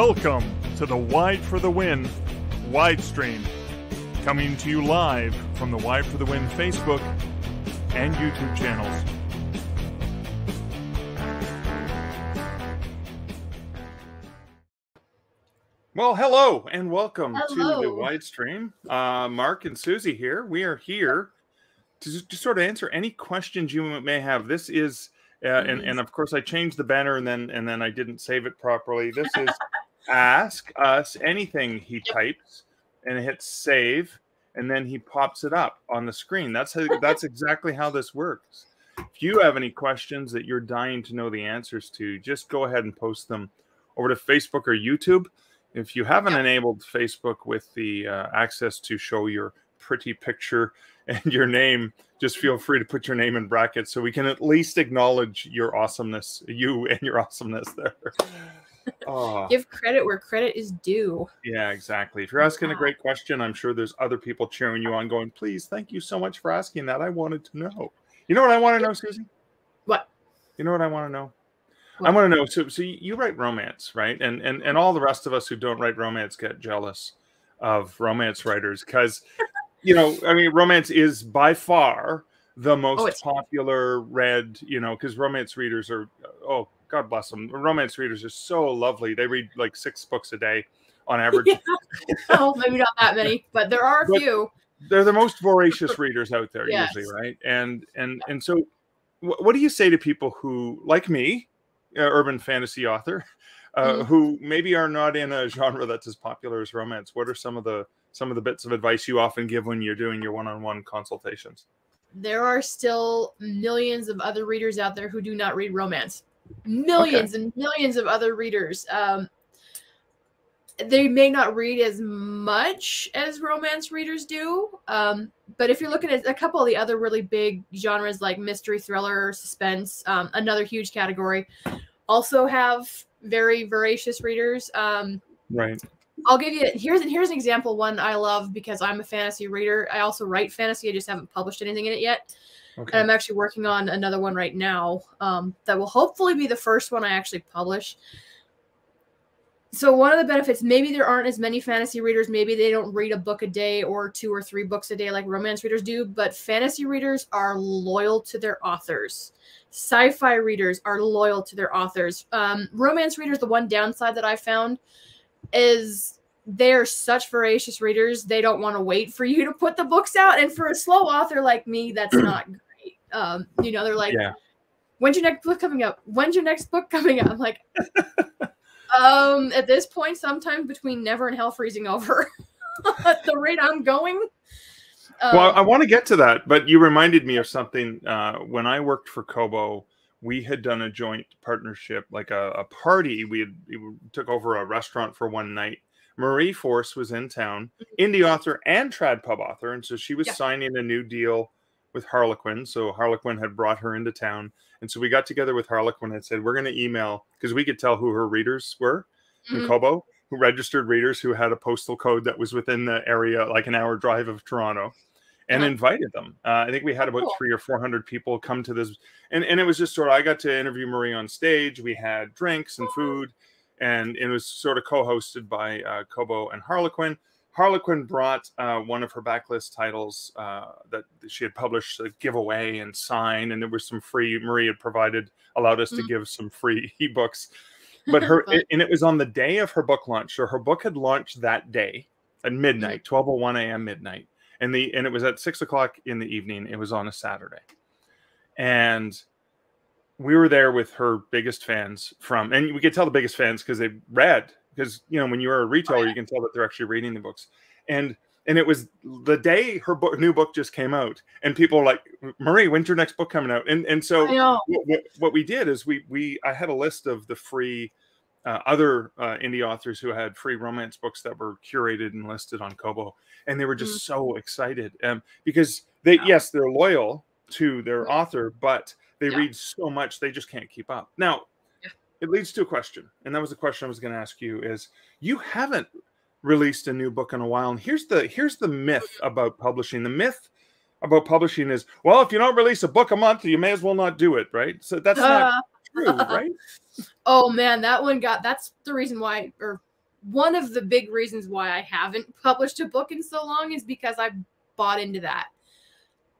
Welcome to the Wide for the Win wide stream, coming to you live from the Wide for the Win Facebook and YouTube channels. Well, hello and welcome to the wide stream. Uh, Mark and Susie here. We are here to just, just sort of answer any questions you may have. This is, uh, and, and of course, I changed the banner and then and then I didn't save it properly. This is ask us anything. He types and hits save, and then he pops it up on the screen. That's how, that's exactly how this works. If you have any questions that you're dying to know the answers to, just go ahead and post them over to Facebook or YouTube. If you haven't enabled Facebook with the uh, access to show your pretty picture and your name, just feel free to put your name in brackets so we can at least acknowledge your awesomeness, you and your awesomeness there. Oh, Give credit where credit is due. yeah, exactly. If you're asking a great question, I'm sure there's other people cheering you on, going, please, thank you so much for asking that. I wanted to know. You know what I want to know, Susie? What? You know what I want to know? I want to know. So, so you you write romance, right? And and and all the rest of us who don't write romance get jealous of romance writers because, you know, I mean, romance is by far the oh, most Oh, popular read. You know, because romance readers are, oh, God bless them. Romance readers are so lovely. They read like six books a day on average. Yeah. oh, maybe not that many, but there are a But- few. They're the most voracious readers out there, Yes. usually, right? And and and so, wh- what do you say to people who, like me, uh, urban fantasy author, uh, Mhm. who maybe are not in a genre that's as popular as romance? What are some of the some of the bits of advice you often give when you're doing your one-on-one consultations? There are still millions of other readers out there who do not read romance. Millions and millions of other readers. Um, they may not read as much as romance readers do. Um, but if you're looking at a couple of the other really big genres like mystery, thriller, suspense, um, another huge category, also have very voracious readers. Um, Right. I'll give you here's here's an example one I love because I'm a fantasy reader. I also write fantasy. I just haven't published anything in it yet. Okay. And I'm actually working on another one right now um, that will hopefully be the first one I actually publish. So one of the benefits, maybe there aren't as many fantasy readers. Maybe they don't read a book a day or two or three books a day like romance readers do. But fantasy readers are loyal to their authors. Sci-fi readers are loyal to their authors. Um, romance readers, the one downside that I found is they're such voracious readers. They don't want to wait for you to put the books out. And for a slow author like me, that's not. Um, you know, they're like, yeah. when's your next book coming up? When's your next book coming up? I'm like, um, at this point, sometime between never and hell freezing over. At the rate I'm going. Um, well, I want to get to that, but you reminded me of something. Uh, when I worked for Kobo, we had done a joint partnership, like a, a party. We, had, we took over a restaurant for one night. Marie Force was in town, indie author and trad pub author, and so she was Yeah. signing a new deal with Harlequin. So Harlequin had brought her into town, and so we got together with Harlequin and said we're going to email because we could tell who her readers were in mhm. Kobo, who registered readers who had a postal code that was within the area, like an hour drive of Toronto, and invited them. Uh, I think we had about Cool. three or four hundred people come to this, and and it was just sort of I got to interview Marie on stage. We had drinks and food, and it was sort of co-hosted by uh, Kobo and Harlequin. Harlequin brought uh, one of her backlist titles uh, that she had published a giveaway and sign, and there was some free. Marie had provided allowed us to Mhm. give some free ebooks but her Fun. and it was on the day of her book launch so her book had launched that day at midnight 12.01 a.m midnight and the and it was at six o'clock in the evening it was on a saturday and we were there with her biggest fans from and we could tell the biggest fans because they read because you know when you're a retailer you can tell that they're actually reading the books and and it was the day her book, new book just came out and people were like marie when's your next book coming out and and so what, what, we did is we we I had a list of the free uh, other uh, indie authors who had free romance books that were curated and listed on Kobo, and they were just so excited um, because they Yeah. yes they're loyal to their Mhm. author, but they Yeah. read so much they just can't keep up. Now, Yeah. It leads to a question, and that was the question I was going to ask you: is you haven't released a new book in a while, and here's the here's the myth about publishing. The myth about publishing is well if you don't release a book a month you may as well not do it right so that's not Uh, true, right? oh man, that one got. That's the reason why, or one of the big reasons why I haven't published a book in so long is because I bought into that.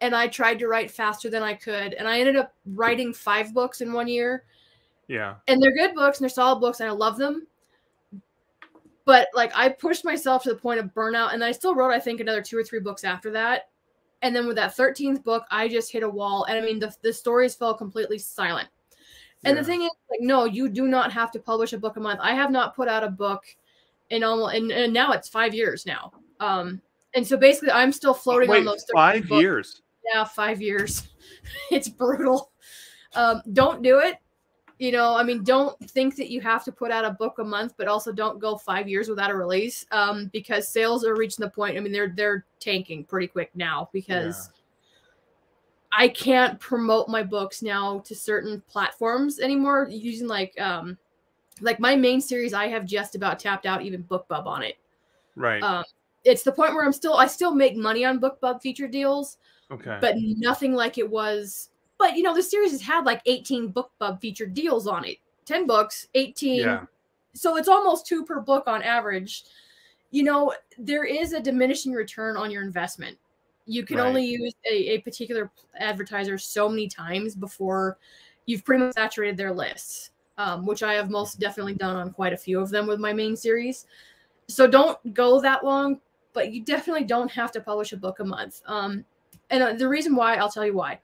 And I tried to write faster than I could. And I ended up writing five books in one year. Yeah. And they're good books and they're solid books and I love them. But like I pushed myself to the point of burnout. And I still wrote, I think, another two or three books after that. And then with that 13th book, I just hit a wall. And I mean, the, the stories fell completely silent. And yeah. the thing is, like, no, you do not have to publish a book a month. I have not put out a book in almost, and, and now it's five years now. Um, and so basically, I'm still floating Wait, on those five books. years. Yeah, five years. it's brutal. Um, don't do it. You know, I mean, don't think that you have to put out a book a month, but also don't go five years without a release um, because sales are reaching the point. I mean, they're they're tanking pretty quick now because I can't promote my books now to certain platforms anymore using like um like my main series I have just about tapped out even BookBub on it. Right. Um it's the point where I'm still I still make money on BookBub feature deals, okay. but nothing like it was. But you know, the series has had like 18 BookBub featured deals on it. 10 books, 18. Yeah. So it's almost two per book on average. You know, there is a diminishing return on your investment. You can Right. only use a, a particular advertiser so many times before you've pretty much saturated their lists, um, which I have most definitely done on quite a few of them with my main series. So don't go that long, but you definitely don't have to publish a book a month. Um, and uh, the reason why, I'll tell you why.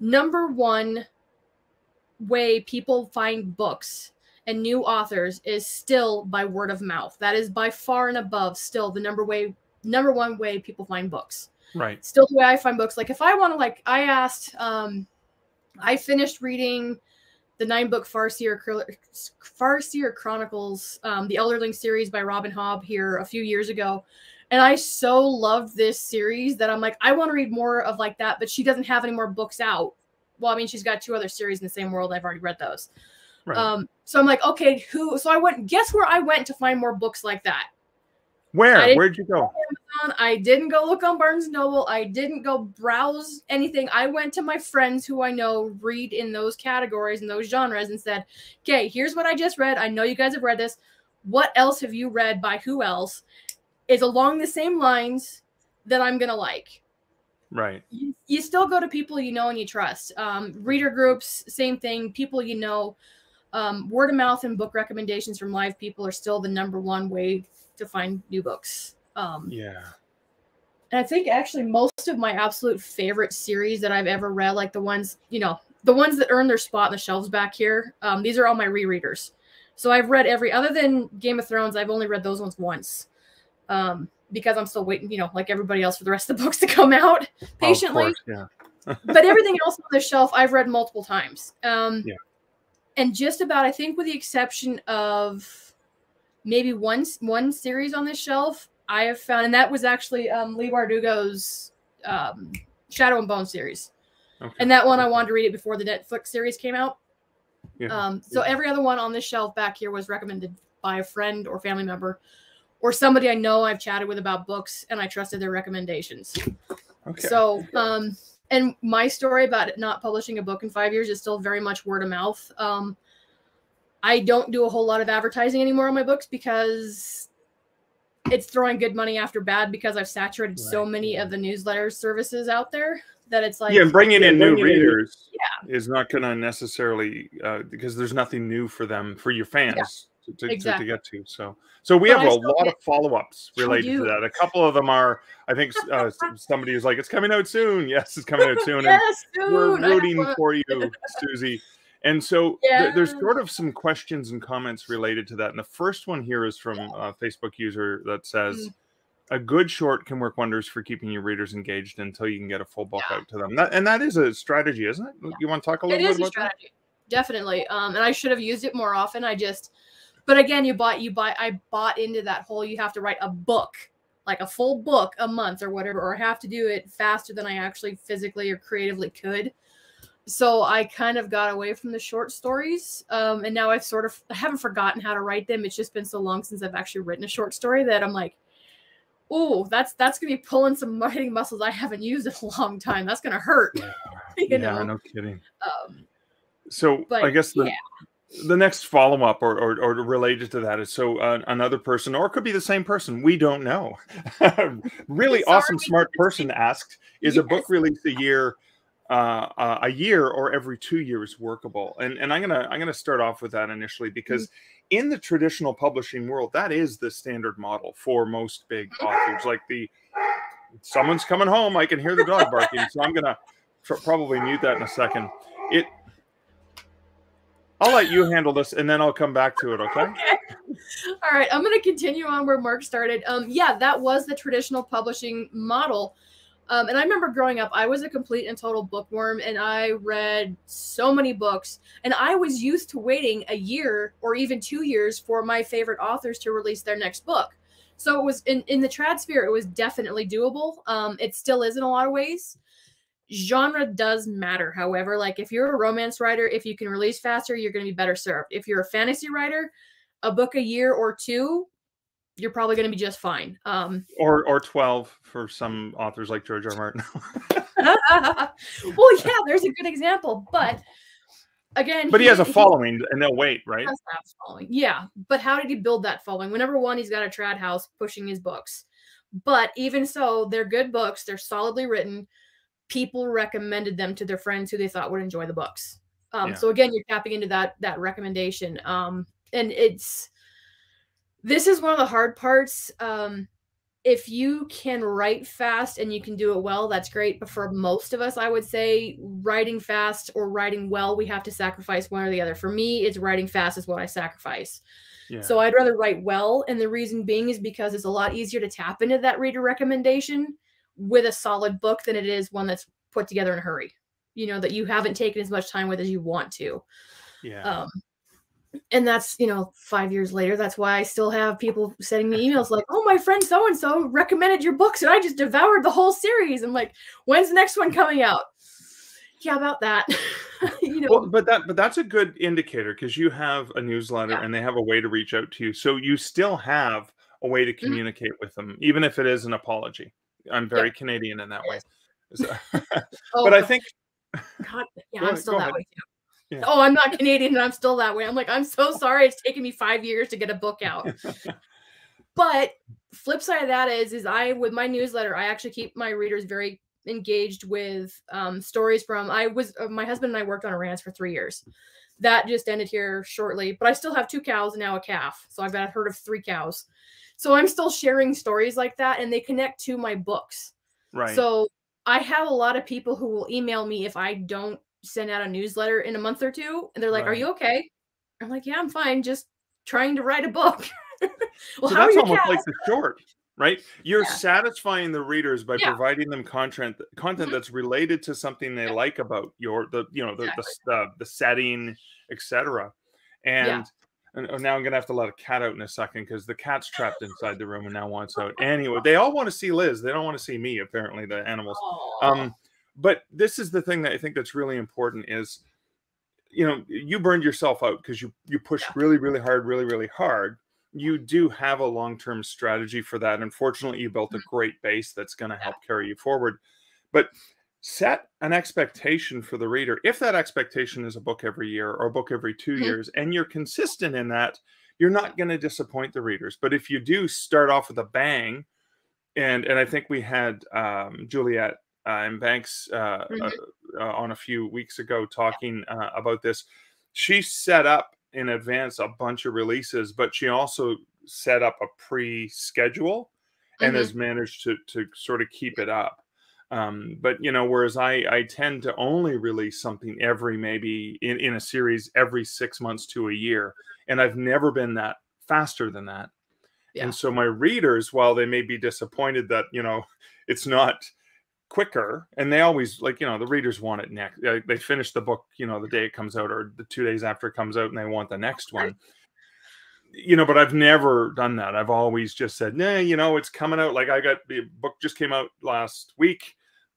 Number one way people find books and new authors is still by word of mouth. That is by far and above still the number way number one way people find books right. still the way I find books. Like if I want to, like I asked, um, I finished reading the nine book Farseer Farseer Chronicles, um, the Elderling series by Robin Hobb here a few years ago, and I so loved this series that I'm like, I want to read more of like that. But she doesn't have any more books out. Well, I mean, she's got two other series in the same world. I've already read those. Right. Um, so I'm like, okay, who? So I went. Guess where I went to find more books like that? Where? Where'd you go? Amazon. I didn't go look on Barnes Noble. I didn't go browse anything. I went to my friends who I know read in those categories and those genres and said, "Okay, here's what I just read. I know you guys have read this. What else have you read by who else? Is along the same lines that I'm gonna like." Right. you, you still go to people you know and you trust. Um, reader groups, same thing. People you know, um, word of mouth and book recommendations from live people are still the number one way to find new books. Um, Yeah. and I think actually most of my absolute favorite series that I've ever read, like the ones you know, the ones that earn their spot in the shelves back here, um, these are all my rereaders. So I've read every other than Game of Thrones. I've only read those ones once. Um, because I'm still waiting, you know, like everybody else for the rest of the books to come out Oh, patiently course, yeah. but everything else on the shelf I've read multiple times. Um, Yeah. And just about, I think, with the exception of maybe one one series on this shelf, I have found, and that was actually um, Leigh Bardugo's um, Shadow and Bone series. Okay. And that one I wanted to read it before the Netflix series came out. Yeah. Um, so Yeah. every other one on this shelf back here was recommended by a friend or family member or somebody I know I've chatted with about books and I trusted their recommendations. okay. So, um, and my story about it not publishing a book in five years is still very much word of mouth. Um, I don't do a whole lot of advertising anymore on my books because it's throwing good money after bad because I've saturated so many yeah. of the newsletter services out there that it's like yeah, and bringing in new readers in- readers is not going to necessarily uh, because there's nothing new for them for your fans to, to, to- exactly. to get to. So, so we But have I a lot get- of follow-ups related to that. A couple of them are, I think, uh, somebody is like, "It's coming out soon." Yes, it's coming out soon. and yes, we're soon. Have rooting for you, Susie. And so th- there's sort of some questions and comments related to that. And the first one here is from a Facebook user that Mm. says, "A good short can work wonders for keeping your readers engaged until you can get a full book out to them." That, and that is a strategy, isn't it? You want to talk a little it bit is a about that? strategy definitely um and i should have used it more often i just but again you bought you buy i bought into that whole you have to write a book like a full book a month or whatever or I have to do it faster than i actually physically or creatively could. So i kind of got away from the short stories um and now i've sort of i haven't forgotten how to write them. It's just been so long since i've actually written a short story that i'm like oh that's that's gonna be pulling some writing muscles i haven't used in a long time. That's gonna hurt. You Yeah, know? no kidding. um, So But, I guess the, yeah. The next follow up or, or, or related to that is so uh, another person, or it could be the same person. We don't know. really awesome, smart person asked: Is a book release a year, uh, uh, a year, or every two years workable? And and I'm gonna I'm gonna start off with that initially because Mm-hmm. in the traditional publishing world, that is the standard model for most big authors. Like the someone's coming home, I can hear the dog barking, so I'm gonna probably mute that in a second. It. I'll let you handle this, and then I'll come back to it. Okay. All right, I'm going to continue on where Mark started. Um, yeah, that was the traditional publishing model. Um, and I remember growing up, I was a complete and total bookworm, and I read so many books. And I was used to waiting a year or even two years for my favorite authors to release their next book. So it was in, in the trad sphere, it was definitely doable. Um, it still is in a lot of ways. Genre does matter, however. Like if you're a romance writer, if you can release faster, you're going to be better served. If you're a fantasy writer, a book a year or two, you're probably going to be just fine. Um, Or or twelve for some authors like George R. R. Martin. well, yeah, there's a good example, but again, but he has a following, and they'll wait, right? does have following. Yeah, but how did he build that following? Well, number one, he's got a trad house pushing his books. But even so, they're good books. They're solidly written. People recommended them to their friends who they thought would enjoy the books. Um, Yeah. So again, you're tapping into that that recommendation. Um, and it's this is one of the hard parts. Um, if you can write fast and you can do it well, that's great. But for most of us, I would say writing fast or writing well, we have to sacrifice one or the other. For me, it's writing fast is what I sacrifice. Yeah. So I'd rather write well. And the reason being is because it's a lot easier to tap into that reader recommendation with a solid book than it is one that's put together in a hurry. You know, that you haven't taken as much time with as you want to. yeah. Um, and that's, you know, five years later, that's why I still have people sending me emails like, oh, my friend so and so recommended your books and I just devoured the whole series. I'm like, when's the next one coming out? Yeah, about that. you know, well, but that but that's a good indicator because you have a newsletter Yeah. and they have a way to reach out to you. So you still have a way to Mm-hmm. communicate with them, even if it is an apology. I'm very Canadian in that way. So- oh, but I think God, yeah, I'm still that ahead. way too. Yeah. Oh, I'm not Canadian and I'm still that way. I'm like, I'm so sorry it's taken me five years to get a book out. but flip side of that is, is I with my newsletter, I actually keep my readers very engaged with um, stories from. I was uh, my husband and I worked on a ranch for three years. That just ended here shortly, but I still have two cows and now a calf. So I've got a herd of three cows. So I'm still sharing stories like that, and they connect to my books. right. So I have a lot of people who will email me if I don't send out a newsletter in a month or two, and they're like, "Are you okay?" I'm like, "Yeah, I'm fine. Just trying to write a book." well, so that's almost cats? like the short, right? You're Yeah. satisfying the readers by Yeah. providing them content content Mhm. that's related to something they Yeah. like about your the you know the Exactly. the, the, the setting, etc. And and oh, now I'm gonna have to let a cat out in a second because the cat's trapped inside the room and now wants out. Anyway, they all want to see Liz. They don't want to see me. Apparently, the animals. Um, but this is the thing that I think that's really important is, you know, you burned yourself out because you you pushed really, really hard, really, really hard. You do have a long term strategy for that. Unfortunately, you built a Mm-hmm. great base that's going to help carry you forward. But set an expectation for the reader. If that expectation is a book every year or a book every 2 Mhm. years, and you're consistent in that, you're not going to disappoint the readers. But if you do start off with a bang, and and I think we had um, Juliet uh, and Banks uh, Mhm. uh, uh, on a few weeks ago talking uh, about this. She set up in advance a bunch of releases, but she also set up a pre-schedule and Mhm. has managed to to sort of keep it up. Um, but you know, whereas I I tend to only release something every maybe in, in a series every six months to a year, and I've never been that faster than that. Yeah. And so my readers, while they may be disappointed that you know it's not quicker, and they always like you know the readers want it next. uh, They finish the book you know the day it comes out or the two days after it comes out, and they want the next one you know, but I've never done that. I've always just said, nah, you know, it's coming out. Like I got the book just came out last week,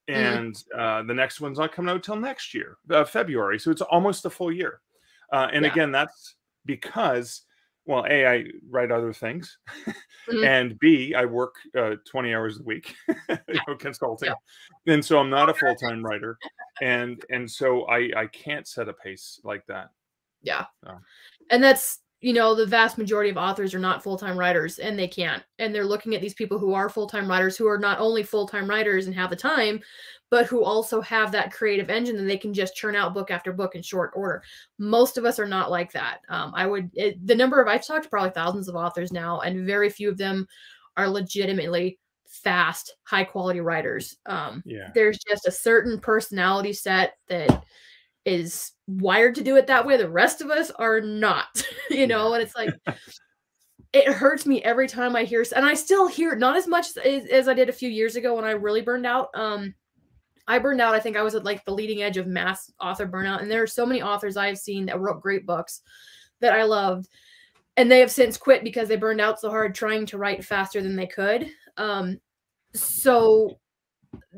Mhm. and uh, the next one's not coming out till next year, uh, February. So it's almost a full year. Uh, and Yeah. again, that's because well, A, I write other things, Mhm. and B, I work uh, 20 hours a week, you know, consulting. And so I'm not a full time writer. And and so I, I can't set a pace like that. Yeah. Oh. And that's, you know, the vast majority of authors are not full time writers and they can't. And they're looking at these people who are full time writers who are not only full time writers and have the time, but who also have that creative engine that they can just churn out book after book in short order. Most of us are not like that. Um, I would, it, the number of, I've talked to probably thousands of authors now, and very few of them are legitimately fast, high quality writers. Um, Yeah. there's just a certain personality set that is wired to do it that way. The rest of us are not, you know, and it's like it hurts me every time I hear, and I still hear not as much as, as I did a few years ago when I really burned out. Um, I burned out. I think I was at like the leading edge of mass author burnout, and there are so many authors I have seen that wrote great books that I loved, and they have since quit because they burned out so hard trying to write faster than they could. Um, so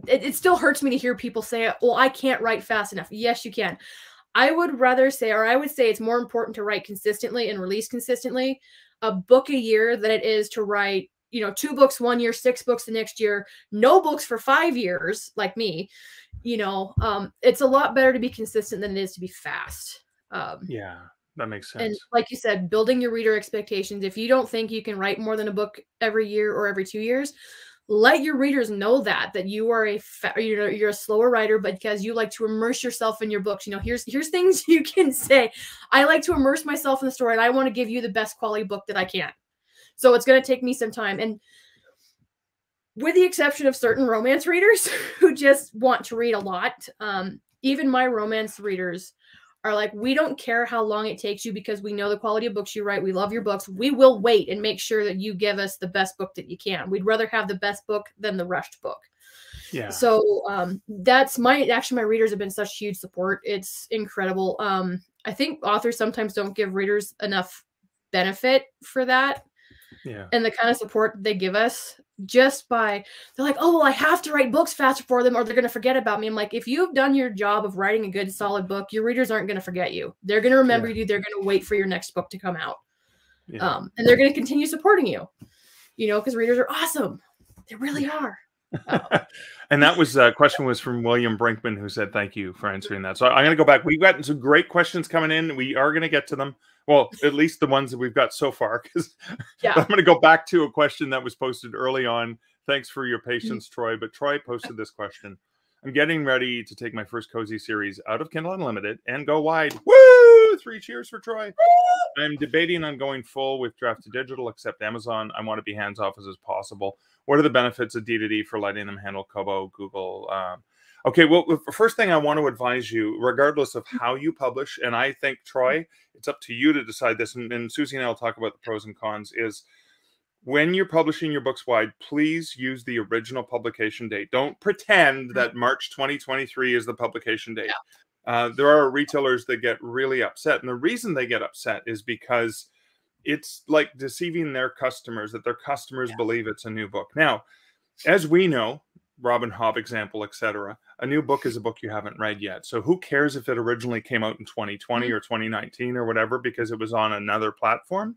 it, it still hurts me to hear people say, "Well, I can't write fast enough." Yes, you can. I would rather say, or I would say, it's more important to write consistently and release consistently a book a year than it is to write, you know, two books one year, six books the next year, no books for five years, like me. You know, um, it's a lot better to be consistent than it is to be fast. Um, Yeah. That makes sense. and like you said, building your reader expectations. If you don't think you can write more than a book every year or every two years, let your readers know that that you are a fa- you're, you're a slower writer, but because you like to immerse yourself in your books. You know, here's here's things you can say. I like to immerse myself in the story, and I want to give you the best quality book that I can. So it's going to take me some time, and with the exception of certain romance readers who just want to read a lot, um, even my romance readers are like, we don't care how long it takes you because we know the quality of books you write. We love your books. We will wait and make sure that you give us the best book that you can. We'd rather have the best book than the rushed book. yeah. So um, that's my actually my readers have been such huge support. It's incredible. Um, I think authors sometimes don't give readers enough benefit for that yeah. and the kind of support they give us just by they're like oh well i have to write books faster for them or they're going to forget about me i'm like if you've done your job of writing a good solid book your readers aren't going to forget you they're going to remember Yeah. you they're going to wait for your next book to come out Yeah. um, and they're going to continue supporting you you know because readers are awesome they really are and that was a question was from William Brinkman who said thank you for answering that. So I'm going to go back. We've gotten some great questions coming in. We are going to get to them. Well, at least the ones that we've got so far. Because Yeah. I'm going to go back to a question that was posted early on. Thanks for your Mm-hmm. patience, Troy. But Troy posted this question. I'm getting ready to take my first cozy series out of Kindle Unlimited and go wide. Woo! Three cheers for Troy. I'm debating on going full with draft to digital, except Amazon. I want to be hands off as, possible. What are the benefits of D2D for letting them handle Kobo, Google? Um, okay, well, the first thing I want to advise you, regardless of how you publish, and I think, Troy, it's up to you to decide this, and, and Susie and I will talk about the pros and cons, is when you're publishing your books wide, please use the original publication date. Don't pretend that March 2023 is the publication date. Uh, there are retailers that get really upset. And the reason they get upset is because it's like deceiving their customers that their customers Yeah. believe it's a new book. Now, as we know, Robin Hobb example, etc. A new book is a book you haven't read yet. So who cares if it originally came out in 2020 mm-hmm. or 2019 or whatever because it was on another platform?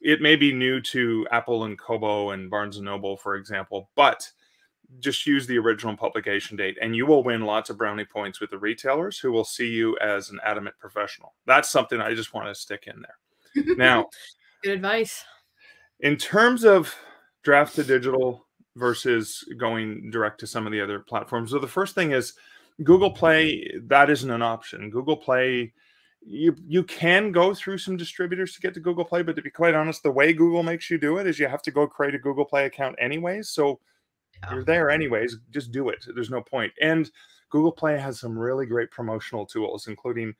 It may be new to Apple and Kobo and Barnes and Noble, for example, but just use the original publication date and you will win lots of brownie points with the retailers who will see you as an adamant professional. That's something I just want to stick in there. Now, good advice in terms of draft to digital versus going direct to some of the other platforms, so the first thing is Google Play, that isn't an option. Google Play, you you can go through some distributors to get to Google Play, but to be quite honest, the way Google makes you do it is you have to go create a Google Play account anyways. So Yeah. you're there anyways. Just do it. There's no point. And Google Play has some really great promotional tools, including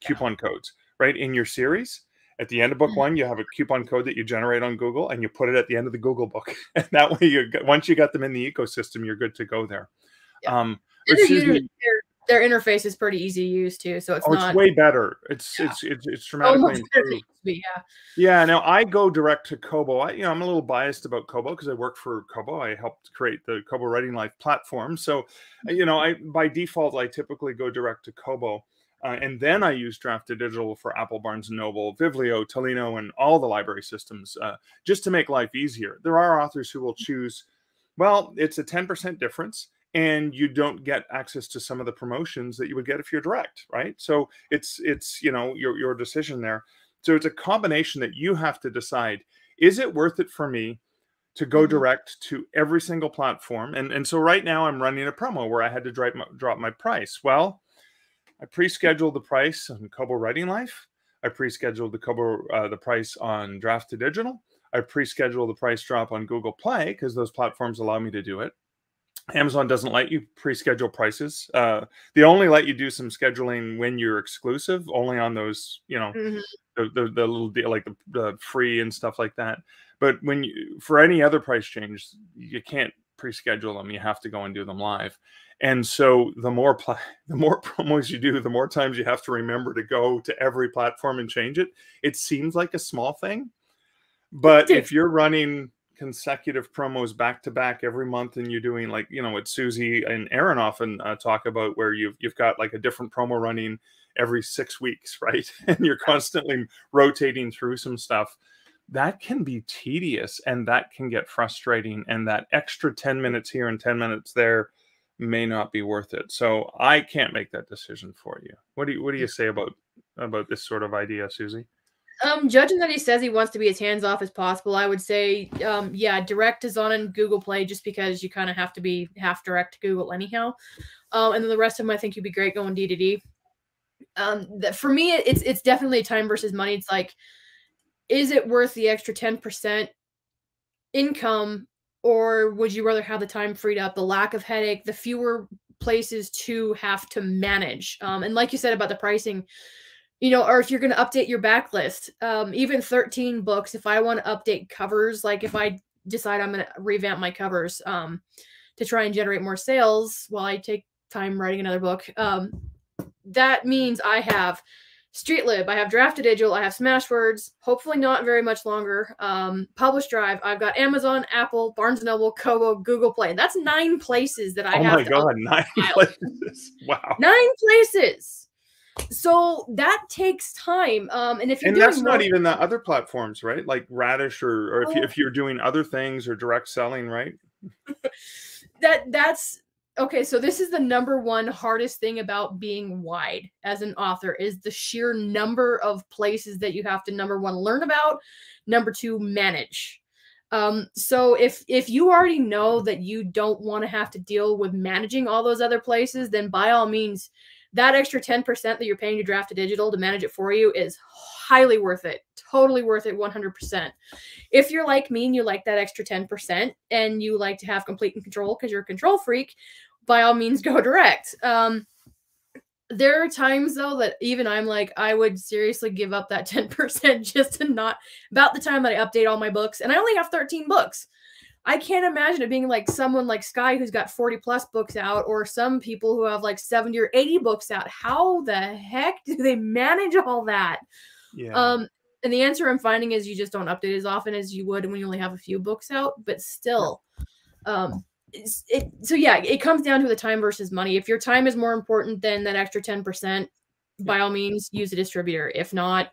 coupon codes, right? In your series, at the end of book Mhm. one, you have a coupon code that you generate on Google and you put it at the end of the Google book. And that way you once you got them in the ecosystem, you're good to go there. Yeah. Um but their, their, their interface is pretty easy to use too so it's oh, not it's way better. It's Yeah. it's it's it's dramatically much better improved. be, yeah Yeah, now I go direct to Kobo. I, you know, I'm a little biased about Kobo because I work for Kobo. I helped create the Kobo Writing Life platform. So, uh, you know, I by default I typically go direct to Kobo. Uh, and then I use Draft2Digital for Apple, Barnes & Noble, Vivlio, Tolino, and all the library systems uh, just to make life easier. There are authors who will choose, well, it's a 10% difference and you don't get access to some of the promotions that you would get if you're direct, right? So it's, it's you know, your, your decision there. So it's a combination that you have to decide, is it worth it for me to go Mhm. direct to every single platform? And, and so right now I'm running a promo where I had to drop my, drop my price. Well, I pre-scheduled the price on Kobo Writing Life. I pre-scheduled the Kobo uh, the price on Draft2Digital. I pre-scheduled the price drop on Google Play because those platforms allow me to do it. Amazon doesn't let you pre-schedule prices. Uh, they only let you do some scheduling when you're exclusive, only on those, you know, Mhm. the, the, the little deal like the, the free and stuff like that. But when you for any other price change, you can't pre-schedule them. You have to go and do them live. And so the more pla- the more promos you do, the more times you have to remember to go to every platform and change it. It seems like a small thing, but if you're running consecutive promos back to back every month and you're doing like you know what Susie and Aaron often uh, talk about where you've you've got like a different promo running every six weeks right and you're constantly rotating through some stuff that can be tedious and that can get frustrating and that extra 10 minutes here and 10 minutes there may not be worth it so i can't make that decision for you what do you what do you say about about this sort of idea susie Um, judging that he says he wants to be as hands off as possible, I would say, um, yeah, direct is on in Google Play just because you kind of have to be half direct to Google anyhow. Um, and then the rest of them, I think you'd be great going D to D. Um, that for me, it's it's definitely time versus money. It's like, is it worth the extra ten percent income, or would you rather have the time freed up, the lack of headache, the fewer places to have to manage? Um, and like you said about the pricing you know, or if you're going to update your backlist, um, even 13 books, if I want to update covers, like if I decide I'm going to revamp my covers um, to try and generate more sales while I take time writing another book, um, that means I have Streetlib, I have Draft2Digital, I have Smashwords, hopefully not very much longer. Um, Publish Drive, I've got Amazon, Apple, Barnes & Noble, Kobo, Google Play. That's nine places that I oh have Oh my god nine file. places wow nine places so that takes time um and if you're and that's not even the other platforms right like radish or, or if, you, Oh. if you're doing other things or direct selling right that that's okay so this is the number one hardest thing about being wide as an author is the sheer number of places that you have to number one learn about number two manage. Um so if if you already know that you don't want to have to deal with managing all those other places then by all means that extra 10% that you're paying to draft a digital to manage it for you is highly worth it totally worth it 100% if you're like me and you like that extra 10% and you like to have complete control because you're a control freak by all means go direct. Um there are times though that even i'm like i would seriously give up that 10% just to not about the time that i update all my books and i only have 13 books. I can't imagine it being like someone like sky who's got 40 plus books out or some people who have like 70 or 80 books out. How the heck do they manage all that? Yeah. Um, and the answer I'm finding is you just don't update as often as you would when you only have a few books out, but still, um, it so yeah, it comes down to the time versus money. If your time is more important than that extra ten percent, by all means, use a distributor. If not,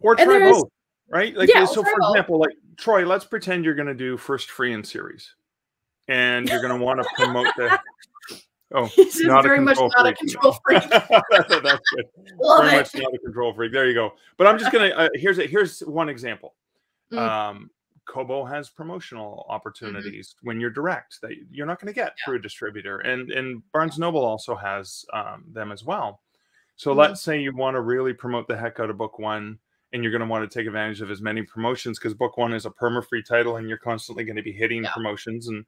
or try both right like Yeah, so for both. example like troy let's pretend you're going to do first free in series and you're going to want to promote the oh this is Not a very much control not a freak. control freak. that's good Love very it. much not a control freak there you go but i'm just gonna uh, here's a, here's one example Mm. um kobo has promotional opportunities when you're direct that you're not going to get through a distributor and and barnes noble also has um, them as well so Mhm. let's say you want to really promote the heck out of book one and you're going to want to take advantage of as many promotions because book one is a perma free title and you're constantly going to be hitting Yeah. promotions and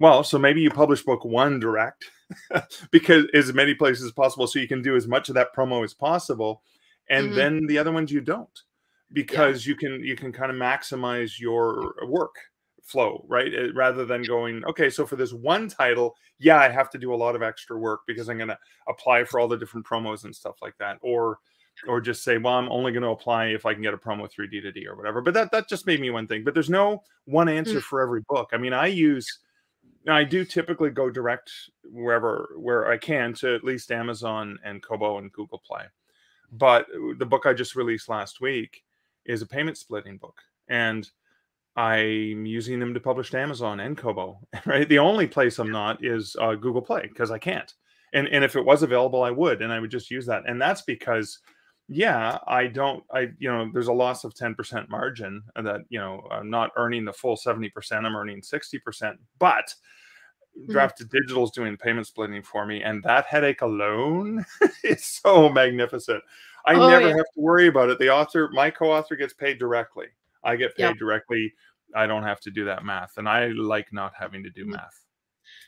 well so maybe you publish book one direct because as many places as possible so you can do as much of that promo as possible and Mhm. then the other ones you don't because you can you can kind of maximize your work flow right Uh, rather than going okay so for this one title yeah i have to do a lot of extra work because i'm going to apply for all the different promos and stuff like that or or just say well i'm only going to apply if i can get a promo through d to d or whatever but that that just made me one thing but there's no one answer Mm. for every book i mean i use now I do typically go direct wherever where I can to at least Amazon and Kobo and Google Play. But uh, the book I just released last week is a payment splitting book, and I'm using them to publish to Amazon and Kobo. Right, the only place I'm not is uh, Google Play because I can't. And and if it was available, I would, and I would just use that. And that's because yeah, I don't, I, you know, there's a loss of 10% margin that, you know, I'm not earning the full 70%, I'm earning 60%, but Mm-hmm. Draft2Digital is doing payment splitting for me, and that headache alone is so magnificent. I Oh, never yeah. have to worry about it. The author, my co-author, gets paid directly. I get paid Yeah. directly. I don't have to do that math, and I like not having to do Mhm. math.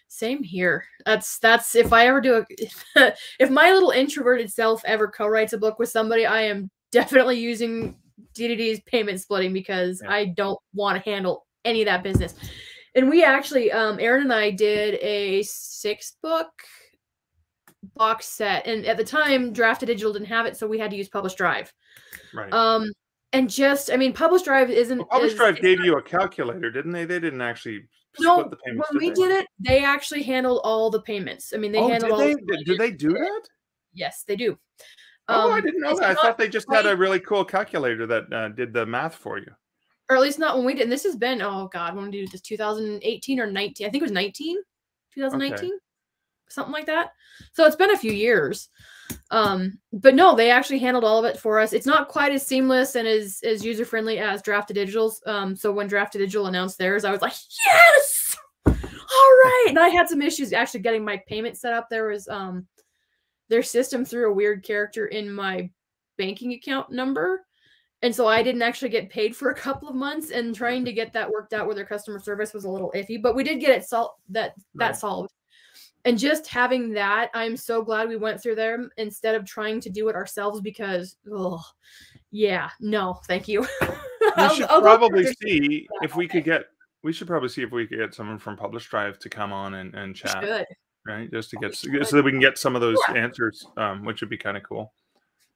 Same here. That's that's if I ever do a if my little introverted self ever co-writes a book with somebody, I am definitely using D2D's payment splitting because Yeah. I don't want to handle any of that business. And we actually, um, Aaron and I did a six book box set, and at the time, Draft2Digital didn't have it, so we had to use Publish Drive. Right. Um, and just, I mean, Publish Drive isn't. well, Publish is- Drive gave you a calculator, didn't they? They didn't actually no, split the payments. when we they? did it, they actually handled all the payments. I mean, they oh, handled did all. they? the Did, did they do that? Yes, they do. oh, I Um, didn't know that. I thought they just had a really cool calculator that uh, did the math for you. or at least not when we did. And this has been, oh God, when did we do this? 2018 or 19? I think it was 19, 2019, something like that. So it's been a few years. Um, but no, they actually handled all of it for us. It's not quite as seamless and as as user friendly as Draft2Digital's. Um, so when Drafted Digital announced theirs, I was like, yes, all right. And I had some issues actually getting my payment set up. There was um, their system threw a weird character in my banking account number. And so I didn't actually get paid for a couple of months, and trying to get that worked out with their customer service was a little iffy. But we did get it solved that that Right. solved. And just having that, I'm so glad we went through them instead of trying to do it ourselves because, oh, yeah, no, thank you. We I'll- should I'll probably this- see if we could get. We should probably see if we could get someone from Publish Drive to come on and, and chat, right? Just to get so that we can get some of those Yeah. answers, um, which would be kind of cool.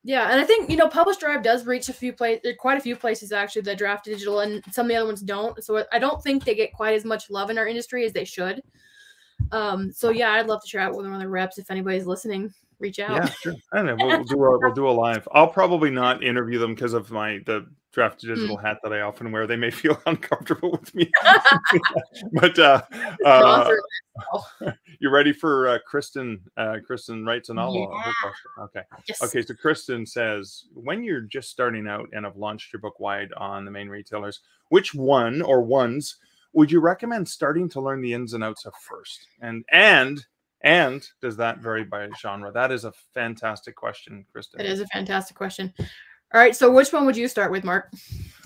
Yeah, and I think you know, Publish Drive does reach a few places, quite a few places actually that draft digital, and some of the other ones don't. So I don't think they get quite as much love in our industry as they should. Um, so yeah, I'd love to chat with one of the reps if anybody's listening. Reach out. Yeah, sure. I don't know. We'll, we'll do a we'll do a live. I'll probably not interview them because of my the draft digital Hmm. hat that I often wear. They may feel uncomfortable with me. but uh, uh, Author- you ready for uh, Kristen? Uh, Kristen writes a novel. her Yeah. Okay. yes. Okay, so Kristen says, when you're just starting out and have launched your book wide on the main retailers, which one or ones would you recommend starting to learn the ins and outs of first? And and and does that vary by genre? That is a fantastic question, Kristen. It is a fantastic question. All right, so which one would you start with, Mark?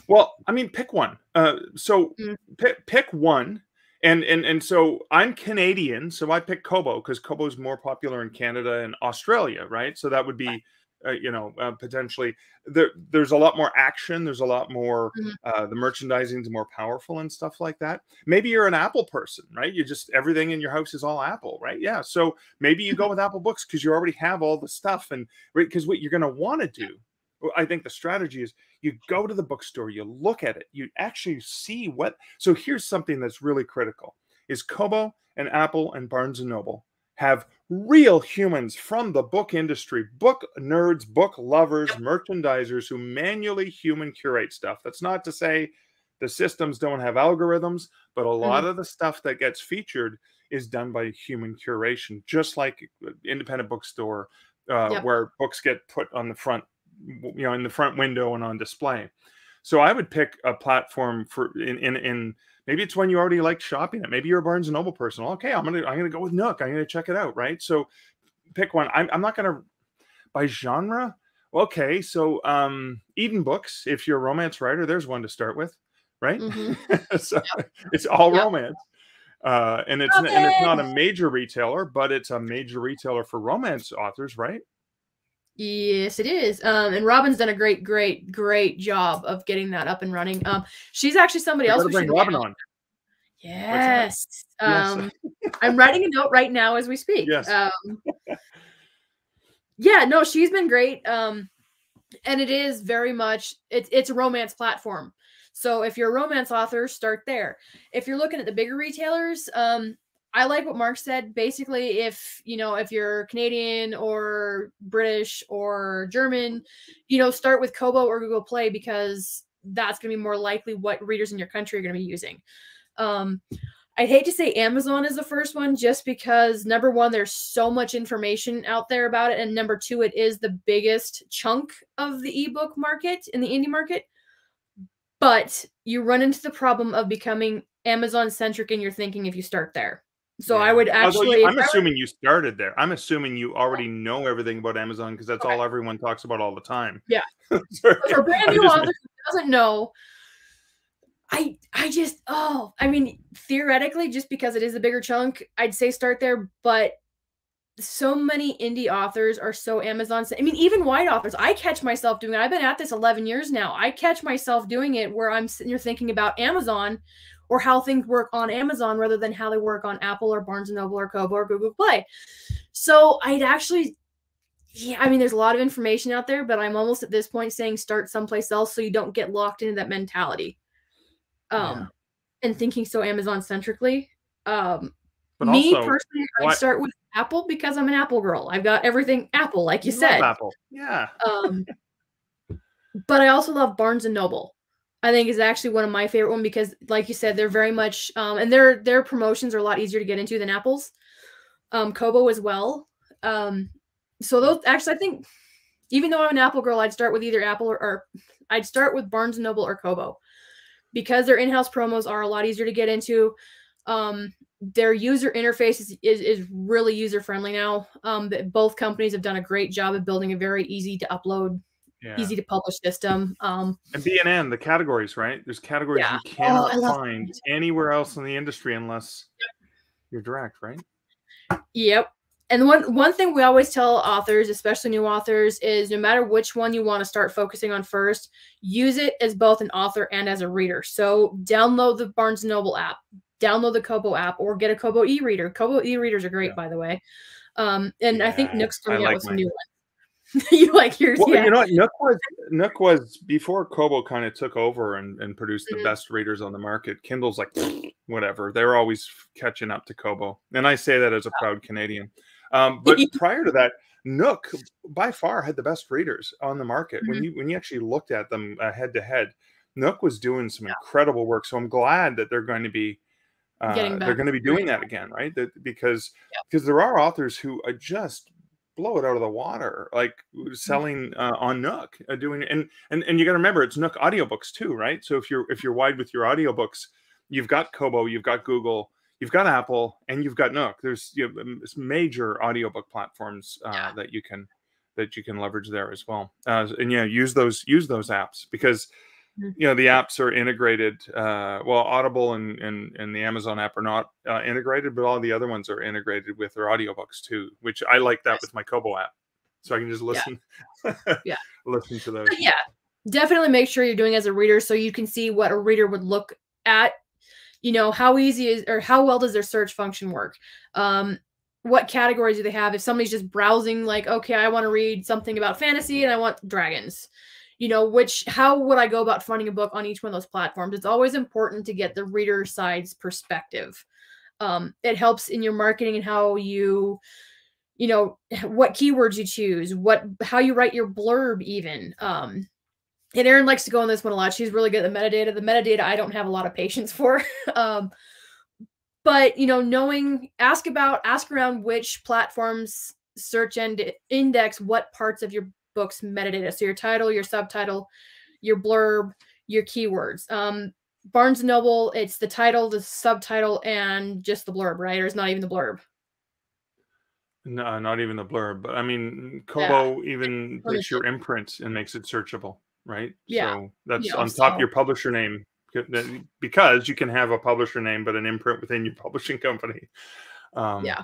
Well, I mean, pick one. Uh, so Mm. pick pick one, and and and so I'm Canadian, so I pick Kobo because Kobo is more popular in Canada and Australia, right? So that would be, uh, you know, uh, potentially there. There's a lot more action. There's a lot more. Mhm. Uh, the merchandising is more powerful and stuff like that. Maybe you're an Apple person, right? You just everything in your house is all Apple, right? Yeah. So maybe you go with Apple Books because you already have all the stuff, and because what you're going to want to do. I think the strategy is you go to the bookstore you look at it you actually see what so here's something that's really critical is kobo and apple and barnes and noble have real humans from the book industry book nerds book lovers merchandisers who manually human curate stuff. That's not to say the systems don't have algorithms but a lot of the stuff that gets featured is done by human curation just like independent bookstore uh, Yep. where books get put on the front you know in the front window and on display so i would pick a platform for in in, in maybe it's when you already like shopping it maybe you're a barnes and noble person. Okay i'm gonna i'm gonna go with nook. I'm gonna check it out right? So pick one. I'm, I'm not gonna by genre? Okay so um eden books if you're a romance writer there's one to start with right? Mhm. so it's all Yep. romance uh and it's and it's not a major retailer but it's a major retailer for romance authors right Yes, it is. Um, and Robin's done a great, great, great job of getting that up and running. Um, she's actually somebody else. bring Robin on Yes. Yes. Um, I'm writing a note right now as we speak. Yes. Um, yeah, no, she's been great. Um, and it is very much it's it's a romance platform. So if you're a romance author, start there. If you're looking at the bigger retailers, um, I like what Mark said. Basically, if you know if you're Canadian or British or German, you know, start with Kobo or Google Play because that's going to be more likely what readers in your country are going to be using. Um, I'd hate to say Amazon is the first one just because number one, there's so much information out there about it. And number two, it is the biggest chunk of the ebook market in the indie market. But you run into the problem of becoming Amazon centric in your thinking if you start there. So yeah. I would actually. You, I'm assuming you started there. I'm assuming you already know everything about Amazon because that's okay. all everyone talks about all the time. Yeah. For brand new author who doesn't know, I I just oh I mean theoretically just because it is a bigger chunk I'd say start there but so many indie authors are so Amazon I mean even wide authors I catch myself doing it I've been at this 11 years now I catch myself doing it where I'm sitting here thinking about Amazon or how things work on Amazon rather than how they work on Apple or Barnes and Noble or Kobo or Google Play so I'd actually yeah, I mean, there's a lot of information out there, but I'm almost at this point saying start someplace else so you don't get locked into that mentality um, yeah. and thinking so Amazon centrically. Um, but me also, personally, I start with Apple because I'm an Apple girl. I've got everything Apple, like you, you said. Apple, yeah. um, but I also love Barnes and Noble. I think is actually one of my favorite one because, like you said, they're very much um, and their their promotions are a lot easier to get into than Apple's. Um, Kobo as well. Um, so those actually, I think, even though I'm an Apple girl, I'd start with either Apple or, or I'd start with Barnes and Noble or Kobo because their in-house promos are a lot easier to get into. Um, their user interface is, is, is really user friendly now. Um, both companies have done a great job of building a very easy to upload, yeah. easy to publish system. Um, and B&N, the categories, right? There's categories yeah. you cannot oh, find anywhere else in the industry unless yep. you're direct, right? Yep. And one one thing we always tell authors, especially new authors, is no matter which one you want to start focusing on first, use it as both an author and as a reader. So download the Barnes Noble app, download the Kobo app, or get a Kobo e-reader. Kobo e-readers are great, yeah. by the way. Um, and yeah, I think Nook's coming out with some new ones. you like yours? Well, yeah. You know what? Nook was Nook was before Kobo kind of took over and, and produced the mm-hmm. best readers on the market. Kindle's like whatever. They're always catching up to Kobo, and I say that as a proud Canadian. Um, but prior to that, Nook by far had the best readers on the market. Mm-hmm. When you when you actually looked at them uh, head to head, Nook was doing some yeah. incredible work. So I'm glad that they're going to be uh, they're going to be doing that again, right? That, because because yeah. there are authors who are just blow it out of the water, like mm-hmm. selling uh, on Nook, uh, doing and and and you got to remember it's Nook audiobooks too, right? So if you're if you're wide with your audiobooks, you've got Kobo, you've got Google, you've got Apple and you've got Nook. There's you know, major audiobook platforms uh, yeah. that you can that you can leverage there as well. Uh, and yeah, use those use those apps because. You know the apps are integrated. Uh, well, Audible and, and and the Amazon app are not uh, integrated, but all the other ones are integrated with their audiobooks too. Which I like that with my Kobo app, so I can just listen. Yeah, yeah. listen to those. But yeah, definitely make sure you're doing as a reader so you can see what a reader would look at you know how easy is or how well does their search function work um, what categories do they have if somebody's just browsing like okay i want to read something about fantasy and i want dragons you know which how would i go about finding a book on each one of those platforms it's always important to get the reader side's perspective um, it helps in your marketing and how you you know what keywords you choose what how you write your blurb even um, and Erin likes to go on this one a lot. She's really good at the metadata. The metadata I don't have a lot of patience for. um, but you know, knowing ask about ask around which platforms search and index what parts of your book's metadata. So your title, your subtitle, your blurb, your keywords. Um, Barnes and Noble, it's the title, the subtitle, and just the blurb, right? Or it's not even the blurb. No, not even the blurb. But I mean, Kobo yeah. even takes your imprint and makes it searchable right? Yeah. So that's yeah, on top so. of your publisher name because you can have a publisher name but an imprint within your publishing company. Um, yeah.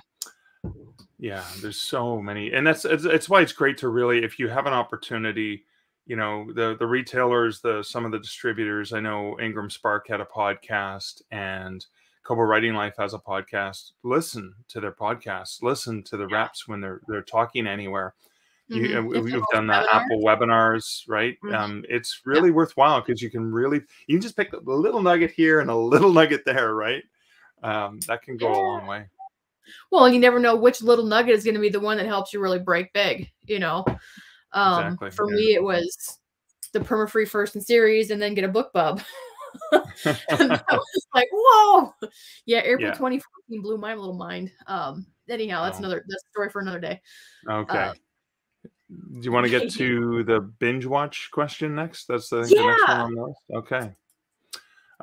Yeah, there's so many, and that's it's, it's why it's great to really, if you have an opportunity, you know, the the retailers, the some of the distributors. I know Ingram Spark had a podcast, and Kobo Writing Life has a podcast. Listen to their podcasts. Listen to the reps when they're they're talking anywhere you, mm-hmm. We've done that Apple webinars, right? Mm-hmm. Um, it's really yeah. worthwhile because you can really you can just pick a little nugget here and a little nugget there, right? Um, that can go yeah. a long way. Well, you never know which little nugget is going to be the one that helps you really break big. You know, um, Exactly, for yeah. me, it was the perma-free first in series, and then get a BookBub. and that was like, whoa, yeah. April Yeah. 2014 blew my little mind. Um, anyhow, that's Wow. another that's a story for another day. Okay. Uh, Do you want to get to the binge watch question next? That's I think the next one on the list. Okay.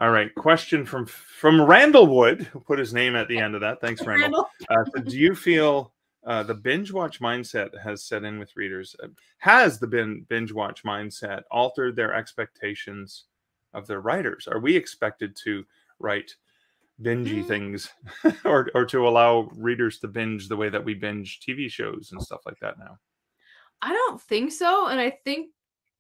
All right. Question from from Randall Wood, who put his name at the end of that. Thanks, Randall. Uh, so do you feel uh, the binge watch mindset has set in with readers? Uh, Has the bin, binge watch mindset altered their expectations of their writers? Are we expected to write bingey Mm. things or, or to allow readers to binge the way that we binge TV shows and stuff like that now? I don't think so. And I think,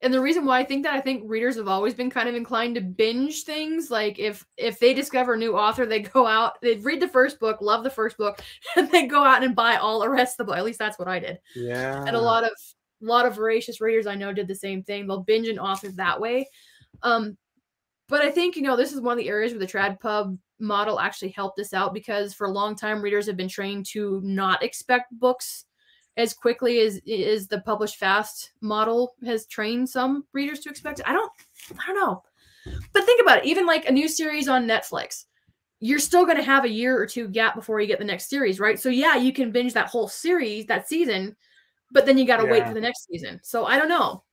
and the reason why I think that, I think readers have always been kind of inclined to binge things. Like if if they discover a new author, they go out, they read the first book, love the first book, and they go out and buy all the rest of the book. At least that's what I did. Yeah. And a lot of a lot of voracious readers I know did the same thing. They'll binge an author that way. Um, but I think you know this is one of the areas where the trad pub model actually helped us out because for a long time readers have been trained to not expect books as quickly as is the published fast model has trained some readers to expect. I don't I don't know. But think about it, even like a new series on Netflix, you're still going to have a year or two gap before you get the next series, right? So yeah, you can binge that whole series, that season, but then you got to wait for the next season. So I don't know.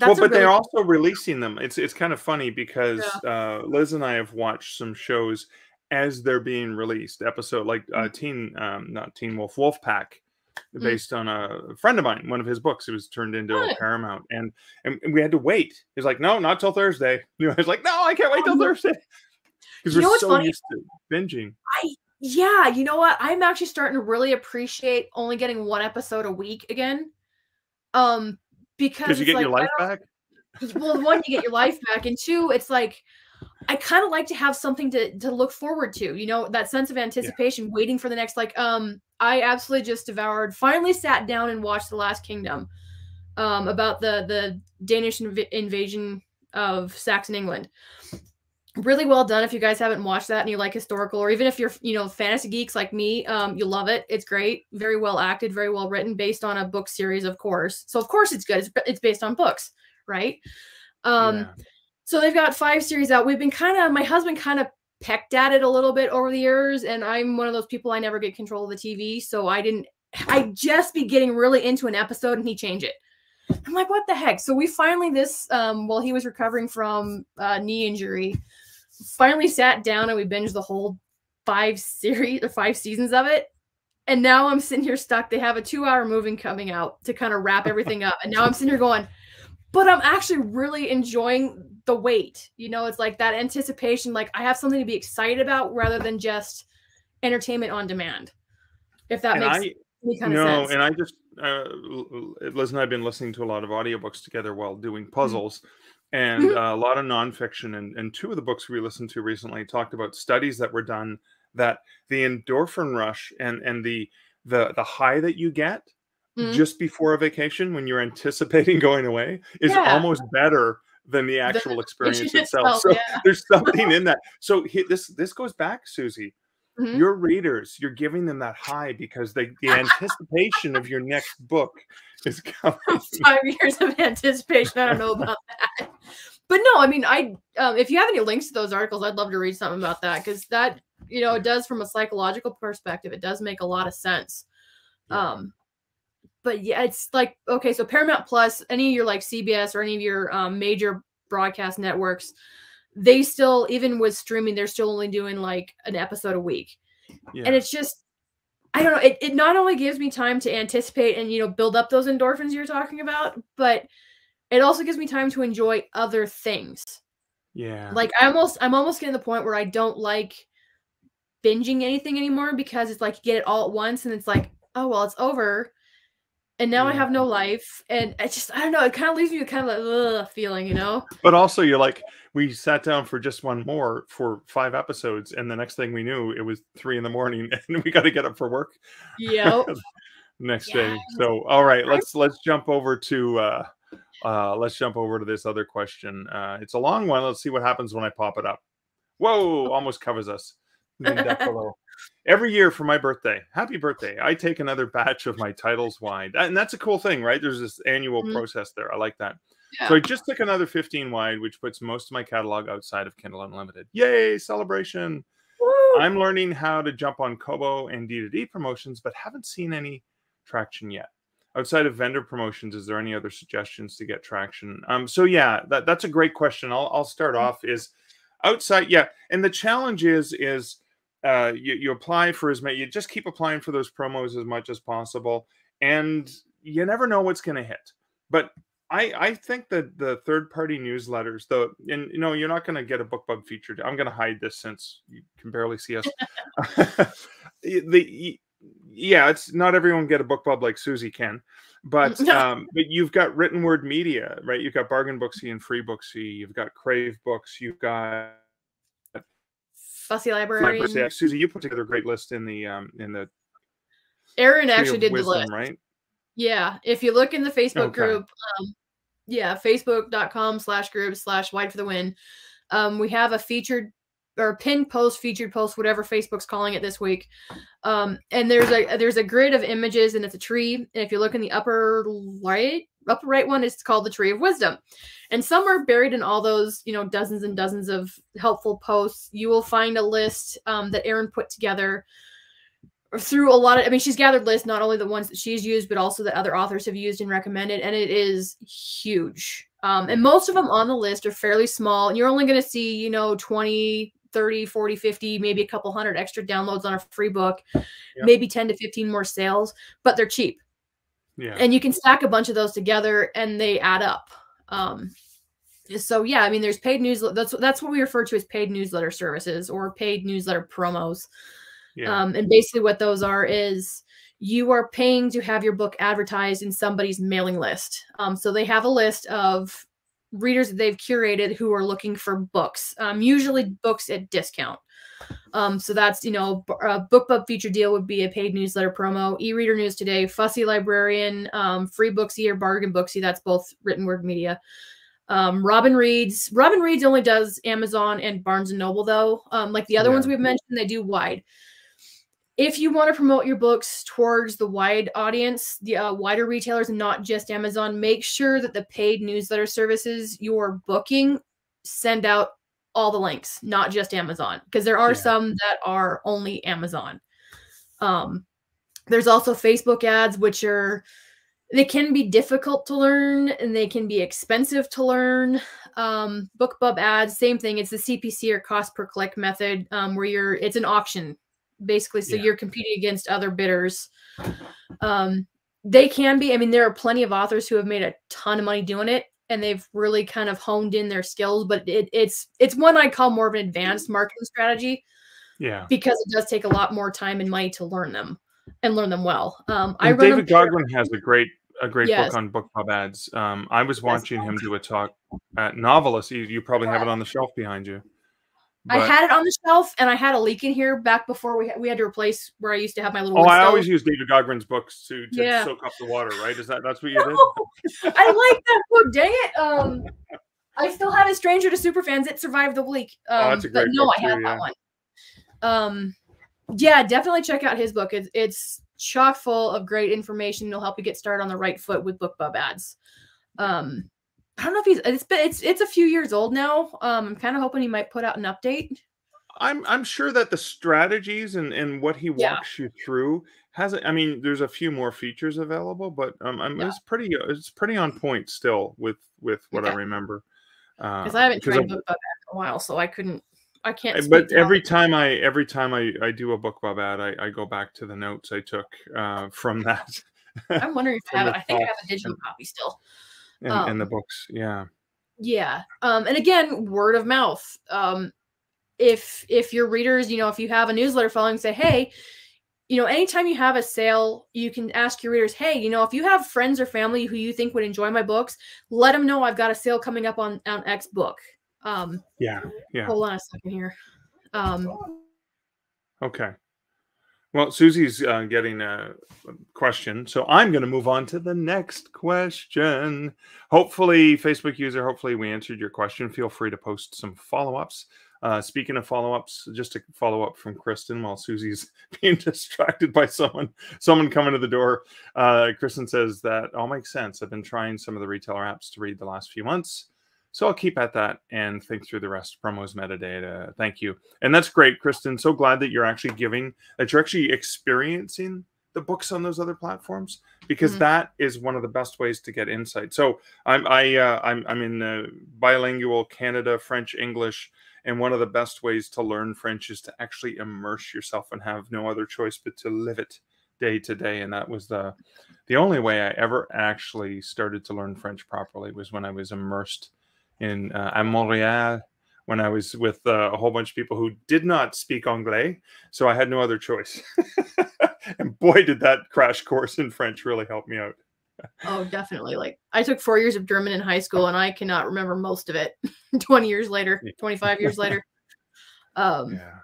well, a but they're really- also releasing them. It's it's kind of funny because uh, Liz and I have watched some shows as they're being released. Episode like uh, Teen, um, not Teen Wolf, Wolfpack, Mm. Based on a friend of mine, one of his books. It was turned into a Paramount, and, and we had to wait. He's like, no, not till Thursday. You know, I was like, no, I can't wait till Um, Thursday because we're so funny? used to binging. I yeah, you know what? I'm actually starting to really appreciate only getting one episode a week again. Um because Because you get like, your life back. well one you get your life back and two it's like i kind of like to have something to to look forward to you know that sense of anticipation waiting for the next like um i absolutely just devoured finally sat down and watched the last kingdom um about the the danish inv- invasion of saxon england. Really well done if you guys haven't watched that and you like historical or even if you're you know fantasy geeks like me um you love it. It's great. Very well acted very well written based on a book series of course. So of course it's good. It's, it's based on books right? Um Yeah. So they've got five series out. We've been kind of my husband kind of pecked at it a little bit over the years, and I'm one of those people I never get control of the TV, so I didn't. I just be getting really into an episode, and he changed it. I'm like, what the heck? So we finally this um while he was recovering from uh, knee injury, finally sat down and we binged the whole five series or five seasons of it. And now I'm sitting here stuck. They have a two hour movie coming out to kind of wrap everything up. And now I'm sitting here going, but I'm actually really enjoying the wait. You know, it's like that anticipation, like I have something to be excited about rather than just entertainment on demand. If that And makes I, any kind no, of sense. No, and I just uh, Liz and I have been listening to a lot of audiobooks together while doing Mm-hmm. puzzles, and uh, a lot of nonfiction. And, and two of the books we listened to recently talked about studies that were done that the endorphin rush and and the the the high that you get Mhm. just before a vacation when you're anticipating going away is Yeah. almost better than the actual experience itself. So yeah. there's something in that. So he, this this goes back, Susie Mhm. your readers you're giving them that high because they the anticipation of your next book is coming five years of anticipation. I don't know about that. But no, I mean, I um, if you have any links to those articles, I'd love to read something about that because that you know it does from a psychological perspective, it does make a lot of sense. Um, but yeah, it's like okay, so Paramount Plus, any of your like CBS or any of your um, major broadcast networks, they still even with streaming, they're still only doing like an episode a week. Yeah. and it's just i don't know it, it not only gives me time to anticipate and you know build up those endorphins you're talking about but it also gives me time to enjoy other things. Yeah. Like i almost i'm almost getting to the point where i don't like binging anything anymore because it's like you get it all at once and it's like oh well it's over and now i have no life and I just i don't know it kind of leaves me with kind of like ugh feeling you know? But also you're like we sat down for just one more for five episodes and the next thing we knew it was three in the morning and we got to get up for work. Yeah next Yeah. day so all right let's let's jump over to uh uh let's jump over to this other question. Uh it's a long one. Let's see what happens when i pop it up. Whoa almost covers us. Below. Every year for my birthday, happy birthday! I take another batch of my titles wide, and that's a cool thing, right? There's this annual Mhm. process there. I like that. Yeah. So I just took another 15 wide, which puts most of my catalog outside of Kindle Unlimited. Yay, celebration! Woo! I'm learning how to jump on Kobo and D2D promotions, but haven't seen any traction yet. Outside of vendor promotions, is there any other suggestions to get traction? Um, so yeah, that, that's a great question. I'll, I'll start off is outside, yeah. And the challenge is is uh, you, you apply for as many, you just keep applying for those promos as much as possible, and you never know what's going to hit. But I, I think that the third party newsletters, though, and you know, you're not going to get a book BookBub featured. I'm going to hide this since you can barely see us. the yeah, it's not everyone get a book BookBub like Susie can, but um, but you've got written word media, right? You've got Bargain Booksy and Free Booksy. You've got Crave Books. You've got Fussy Library. yeah, Susie. You put together a great list in the um in the Erin actually did Wisdom, the list. right? Yeah, if you look in the Facebook Okay. group, um, yeah, facebook.com slash group slash wide for the win. Um, we have a featured or pinned post, featured post, whatever Facebook's calling it this week. Um, and there's a there's a grid of images and it's a tree. And if you look in the upper right, upper right one, is called the Tree of Wisdom. And some are buried in all those, you know, dozens and dozens of helpful posts, you will find a list um, that Erin put together through a lot of i mean she's gathered lists not only the ones that she's used but also that other authors have used and recommended and it is huge. Um, and most of them on the list are fairly small and you're only going to see you know 20 30 40 50 maybe a couple hundred extra downloads on a free book maybe 10 to 15 more sales but they're cheap Yeah. and you can stack a bunch of those together and they add up um so yeah i mean there's paid newsletter that's that's what we refer to as paid newsletter services or paid newsletter promos yeah. um, and basically, what those are is you are paying to have your book advertised in somebody's mailing list. Um, so they have a list of readers that they've curated who are looking for books, um, usually books at discount. Um, so that's you know, a BookBub feature deal would be a paid newsletter promo. E-reader news today, Fussy Librarian, um, Free Booksy or Bargain Booksy. That's both written word media. Um, Robin Reads. Robin Reads only does Amazon and Barnes and Noble though. Um, like the other Yeah. ones we've mentioned, they do wide if you want to promote your books towards the wide audience, the uh, wider retailers, and not just Amazon, make sure that the paid newsletter services you're booking send out all the links, not just Amazon, because there are Yeah. some that are only Amazon. Um, there's also Facebook ads, which are they can be difficult to learn and they can be expensive to learn. Um, BookBub ads, same thing. It's the CPC or cost per click method, um, where you're it's an auction basically so Yeah. you're competing against other bidders um they can be i mean there are plenty of authors who have made a ton of money doing it and they've really kind of honed in their skills but it, it's it's one i call more of an advanced marketing strategy yeah. because it does take a lot more time and money to learn them and learn them well um i And run David Gaughran has a great a great Yes. book on BookBub ads. Um, I was watching him do a talk at Novelist. You, you probably have it on the shelf behind you. I had it on the shelf and i had a leak in here back before we, had we had to replace where i used to have my little Oh, I always use David Gaughran's books to, to Yeah. soak up the water, right? Is that that's what you did? I like that book. Dang it. Um, I still have a Stranger to Superfans. It survived the leak. Um, Oh, that's a but great no, book I have too, that yeah. one. Um, yeah, definitely check out his book. It's it's chock full of great information. It'll help you get started on the right foot with BookBub ads. Um, I don't know if he's it's been it's it's a few years old now. Um, I'm kind of hoping he might put out an update. I'm I'm sure that the strategies and and what he Yeah. walks you through has. I mean, there's a few more features available, but um, I'm, Yeah. it's pretty it's pretty on point still with with what I remember. Uh, Because I haven't tried BookBub ads in a while, so I couldn't. I can't. Uh, but every time I every time I, I do a BookBub ad, I, I go back to the notes I took uh, from that I'm wondering if I have it. I think I have a digital copy still. And, and the Um, books. Yeah, Yeah. Um, and again, word of mouth. Um, if if your readers, you know, if you have a newsletter following, say, hey, you know, anytime you have a sale, you can ask your readers, hey, you know, if you have friends or family who you think would enjoy my books, let them know I've got a sale coming up on on X book. Um, yeah, yeah. hold on a second here. Um, Okay. Well, Susie's uh, getting a question, so I'm going to move on to the next question. Hopefully, Facebook user, hopefully we answered your question. Feel free to post some follow ups. Uh, speaking of follow-ups, just to follow up from Kristen while Susie's being distracted by someone someone coming to the door. Uh, Kristen says that all makes sense. I've been trying some of the retailer apps to read the last few months. So I'll keep at that and think through the rest. Promos, metadata. Thank you. And that's great, Kristen. So glad that you're actually giving, that you're actually experiencing the books on those other platforms because mm-hmm. that is one of the best ways to get insight. So I'm I uh, I'm I'm in uh, bilingual Canada, French, English, and one of the best ways to learn French is to actually immerse yourself and have no other choice but to live it day to day. And that was the the only way I ever actually started to learn French properly was when I was immersed in uh, Montreal when I was with uh, a whole bunch of people who did not speak Anglais, so I had no other choice. and boy, did that crash course in French really help me out. oh, definitely. Like I took four years of German in high school, and I cannot remember most of it. Twenty years later, twenty-five years later. Um, yeah.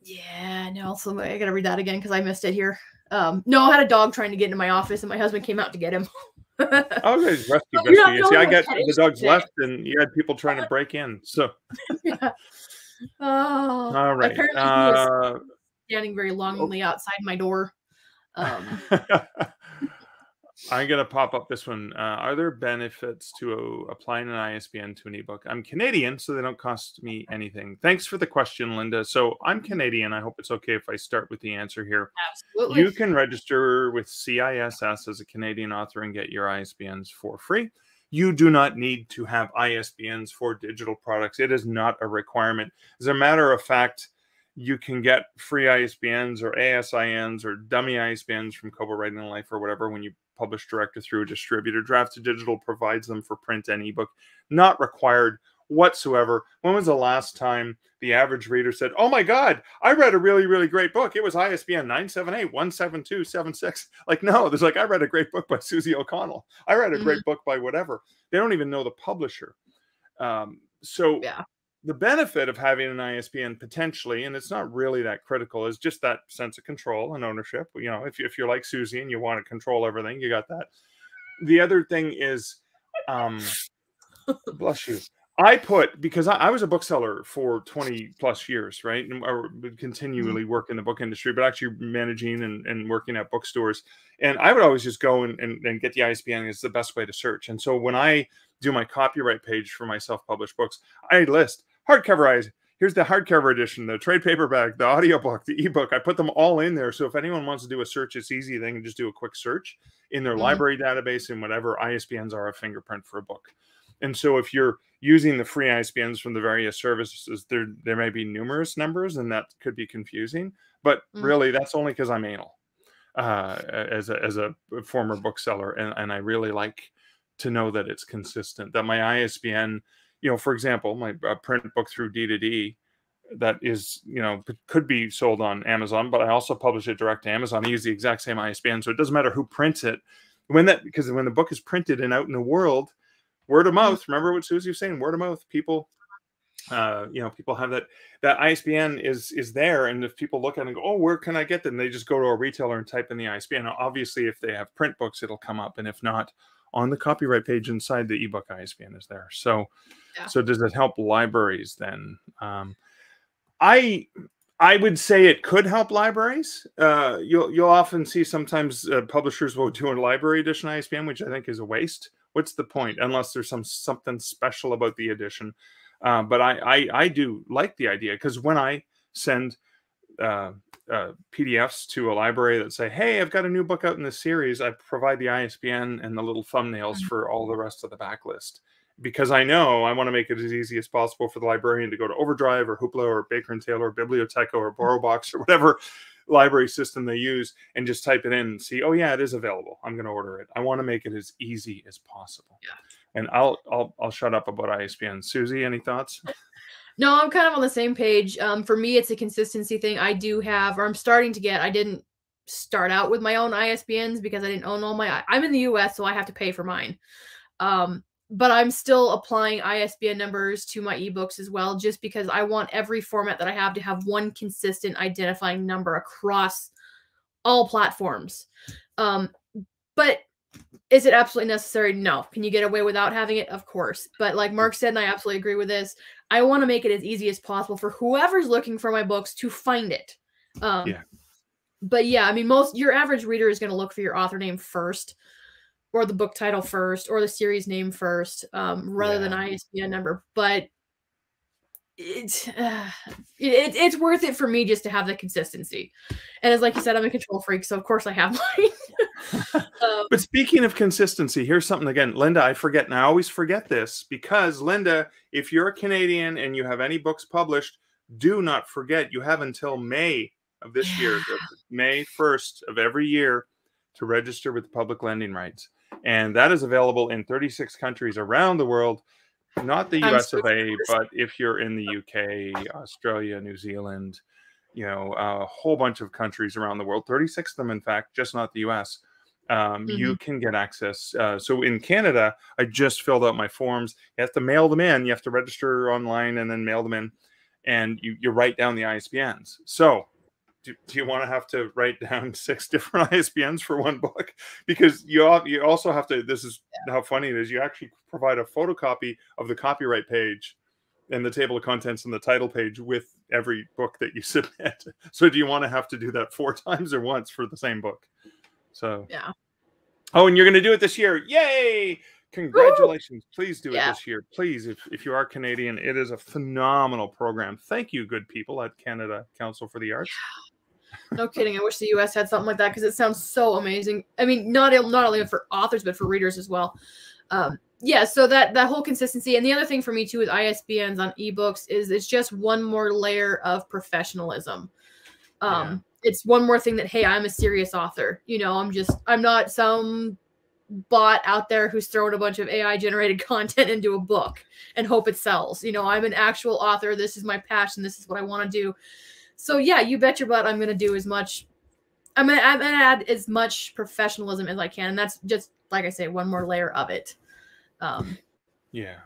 Yeah. No, so I gotta read that again because I missed it here. Um, no, I had a dog trying to get into my office, and my husband came out to get him. oh, rescue, rescue. See, I got the dogs today. left, and you had people trying to break in. So, yeah. oh, all right. Apparently, uh, standing very longly oh. outside my door. Um, I'm gonna pop up this one. Uh, are there benefits to uh, applying an ISBN to an ebook? I'm Canadian, so they don't cost me anything. Thanks for the question, Linda. So I'm Canadian. I hope it's okay if I start with the answer here. Absolutely. You can register with CISS as a Canadian author and get your ISBNs for free. You do not need to have ISBNs for digital products. It is not a requirement. As a matter of fact, you can get free ISBNs or ASINs or dummy ISBNs from Kobo Writing Life or whatever when you publish directly through a distributor. Draft2Digital provides them for print and ebook, not required whatsoever. When was the last time the average reader said, Oh my God, I read a really, really great book. It was ISBN 978 17276. Like, no, there's like, I read a great book by Susie O'Connell. I read a great mm-hmm. book by whatever. They don't even know the publisher. Um, so, yeah the benefit of having an ISBN potentially, and it's not really that critical, is just that sense of control and ownership. You know, if, if you're like Susie and you want to control everything, you got that. The other thing is, um, bless you. I put because I, I, was a bookseller for 20 plus years, right? And I would continually work in the book industry, but actually managing and, and working at bookstores. And I would always just go and, and, and get the ISBN is the best way to search. And so when I do my copyright page for my self-published books, I list hardcover eyes. Here's the hardcover edition, the trade paperback, the audiobook, the ebook. I put them all in there. So if anyone wants to do a search, it's easy. They can just do a quick search in their mm-hmm. library database and whatever ISBNs are a fingerprint for a book. And so if you're using the free ISBNs from the various services, there there may be numerous numbers, and that could be confusing. But mm-hmm. really, that's only because I'm anal uh, as a as a former bookseller, and and I really like to know that it's consistent. That my ISBN you know, for example, my uh, print book through D2D that is, you know, could be sold on Amazon, but I also publish it direct to Amazon. I use the exact same ISBN, so it doesn't matter who prints it. When that because when the book is printed and out in the world, word of mm-hmm. mouth. Remember what Susie was saying? Word of mouth. People, uh, you know, people have that. That ISBN is is there, and if people look at it and go, "Oh, where can I get them?" They just go to a retailer and type in the ISBN. Now, obviously, if they have print books, it'll come up, and if not, on the copyright page inside the ebook ISBN is there. So, yeah. so does it help libraries then? Um, I I would say it could help libraries. Uh, you'll you'll often see sometimes uh, publishers will do a library edition ISBN, which I think is a waste. What's the point? Unless there's some something special about the edition. Uh, but I, I I do like the idea because when I send uh, PDFs to a library that say, "Hey, I've got a new book out in this series." I provide the ISBN and the little thumbnails mm-hmm. for all the rest of the backlist because I know I want to make it as easy as possible for the librarian to go to Overdrive or Hoopla or Baker and Taylor or Bibliotheca or mm-hmm. BorrowBox or whatever library system they use and just type it in and see, oh yeah, it is available. I'm going to order it. I want to make it as easy as possible. Yeah. And I'll I'll I'll shut up about ISBN. Susie, any thoughts? No, I'm kind of on the same page. Um, for me, it's a consistency thing. I do have, or I'm starting to get. I didn't start out with my own ISBNs because I didn't own all my. I'm in the U.S., so I have to pay for mine. Um, but I'm still applying ISBN numbers to my ebooks as well, just because I want every format that I have to have one consistent identifying number across all platforms. Um, but is it absolutely necessary? No. Can you get away without having it? Of course. But like Mark said, and I absolutely agree with this, I want to make it as easy as possible for whoever's looking for my books to find it. Um, Yeah. But yeah, I mean, most your average reader is going to look for your author name first, or the book title first, or the series name first, um, rather than ISBN number. But it's uh, it, it's worth it for me just to have the consistency. And as like you said, I'm a control freak, so of course I have mine. um, But speaking of consistency, here's something again, Linda. I forget, and I always forget this because Linda, if you're a Canadian and you have any books published, do not forget you have until May of this year, May 1st of every year, to register with public lending rights, and that is available in 36 countries around the world. Not the U.S. so of A, but if you're in the UK, Australia, New Zealand, you know, a whole bunch of countries around the world, 36 of them, in fact, just not the US, um, you can get access. Uh, so in Canada, I just filled out my forms. You have to mail them in, you have to register online and then mail them in, and you, you write down the ISBNs. So do, do you want to have to write down six different ISBNs for one book? Because you al- you also have to. This is how funny it is. You actually provide a photocopy of the copyright page and the table of contents and the title page with every book that you submit. So do you want to have to do that four times or once for the same book? So Yeah. Oh, and you're going to do it this year! Yay! Congratulations! Please do it Yeah. this year, please. If if you are Canadian, it is a phenomenal program. Thank you, good people at Canada Council for the Arts. No kidding. I wish the US had something like that because it sounds so amazing. I mean, not not only for authors but for readers as well. Um, yeah, so that that whole consistency, and the other thing for me too with ISBNs on ebooks is it's just one more layer of professionalism. Um, It's one more thing that hey, I'm a serious author. You know, I'm just I'm not some bot out there who's throwing a bunch of AI generated content into a book and hope it sells. You know, I'm an actual author. This is my passion. This is what I want to do. So yeah, you bet your butt I'm gonna do as much. I'm gonna, I'm gonna add as much professionalism as I can, and that's just like I say, one more layer of it. Um, Yeah,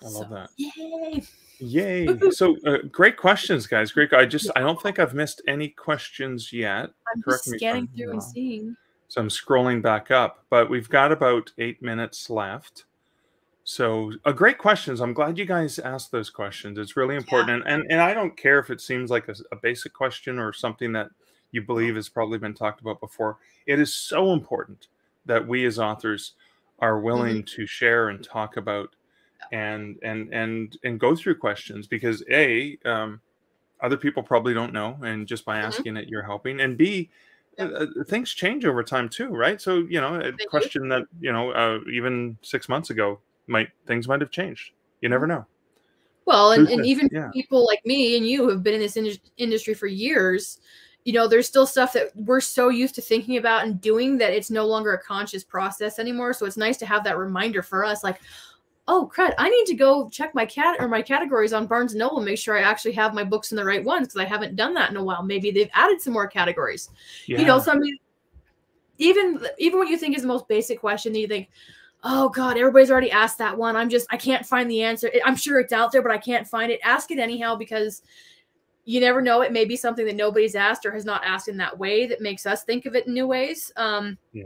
I love so, that. Yay! Yay! so uh, great questions, guys. Great. I just I don't think I've missed any questions yet. I'm Correct just me scanning I'm through and seeing. So I'm scrolling back up, but we've got about eight minutes left. So, uh, great questions. I'm glad you guys asked those questions. It's really important, and, and and I don't care if it seems like a, a basic question or something that you believe has probably been talked about before. It is so important that we as authors are willing to share and talk about and and and and go through questions because a um, other people probably don't know, and just by Mhm. asking it, you're helping, and b Yep. uh, uh, things change over time too, right? So you know, a question that you know uh, even six months ago might things might have changed. You never mm-hmm. know. Well, and, and even yeah. people like me and you have been in this indus- industry for years, you know, there's still stuff that we're so used to thinking about and doing that it's no longer a conscious process anymore. So it's nice to have that reminder for us, like, oh crud, I need to go check my cat or my categories on Barnes and Noble and make sure I actually have my books in the right ones because I haven't done that in a while. Maybe they've added some more categories. Yeah. You know, so I mean, even even what you think is the most basic question that you think, oh God, everybody's already asked that one. I'm just I can't find the answer. I'm sure it's out there, but I can't find it. Ask it anyhow because you never know. It may be something that nobody's asked or has not asked in that way that makes us think of it in new ways. Um, Yeah.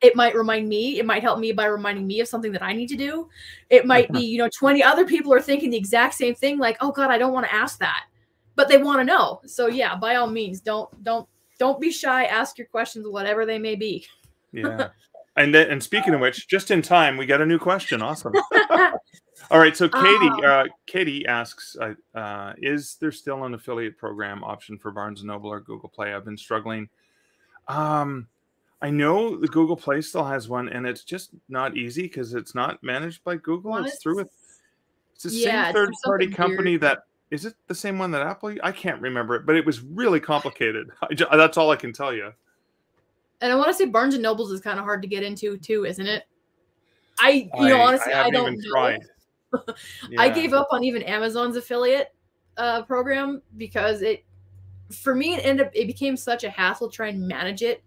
It might remind me. It might help me by reminding me of something that I need to do. It might be, you know, 20 other people are thinking the exact same thing, like, oh God, I don't want to ask that. But they want to know. So yeah, by all means, don't don't don't be shy. Ask your questions, whatever they may be. yeah. And then, and speaking of which, just in time, we got a new question. Awesome. All right, so Katie, uh, Katie asks, uh, uh, is there still an affiliate program option for Barnes and Noble or Google Play? I've been struggling. Um, I know the Google Play still has one, and it's just not easy because it's not managed by Google. One it's through a, it's the Yeah, same third party company weird. that is it the same one that Apple? I can't remember it, but it was really complicated. I that's all I can tell you. And I want to say Barnes and Nobles is kind of hard to get into too, isn't it? I you know honestly I, haven't don't know. tried. I gave up on even Amazon's affiliate uh, program because it, for me, it ended up it became such a hassle trying to manage it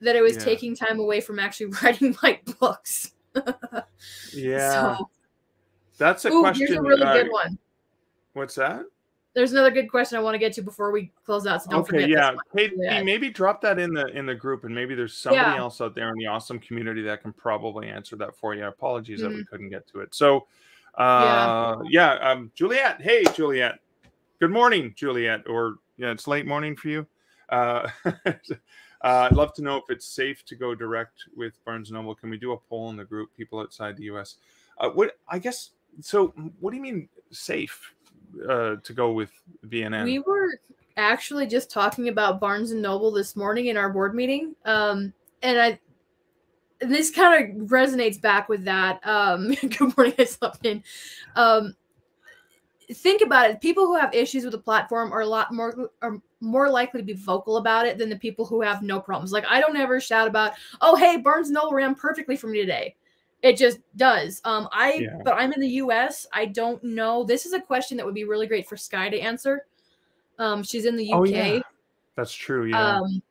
that it was Yeah. taking time away from actually writing my books. Yeah, So, that's a ooh, question. here's a really uh, good one. What's that? There's another good question I want to get to before we close out. So don't okay, forget. yeah. This Hey, Yeah. maybe drop that in the in the group, and maybe there's somebody Yeah. else out there in the awesome community that can probably answer that for you. Apologies that we Mm-hmm. couldn't get to it. So, uh, yeah, um, Juliet. Hey, Juliet. Good morning, Juliet. Or yeah, it's late morning for you. Uh, uh, I'd love to know if it's safe to go direct with Barnes Noble. Can we do a poll in the group? People outside the U.S. Uh, what I guess. So, what do you mean safe uh, to go with B&N? We were actually just talking about Barnes and Noble this morning in our board meeting. Um, and I this kind of resonates back with that. Um, good morning, I slept in. Um, think about it. People who have issues with the platform are a lot more are more likely to be vocal about it than the people who have no problems. Like I don't ever shout about, oh hey, Barnes and Noble ran perfectly for me today. It just does. Um, I Yeah. but I'm in the U.S. I don't know. This is a question that would be really great for Sky to answer. Um, she's in the UK. Oh, yeah. That's true. Yeah. Um,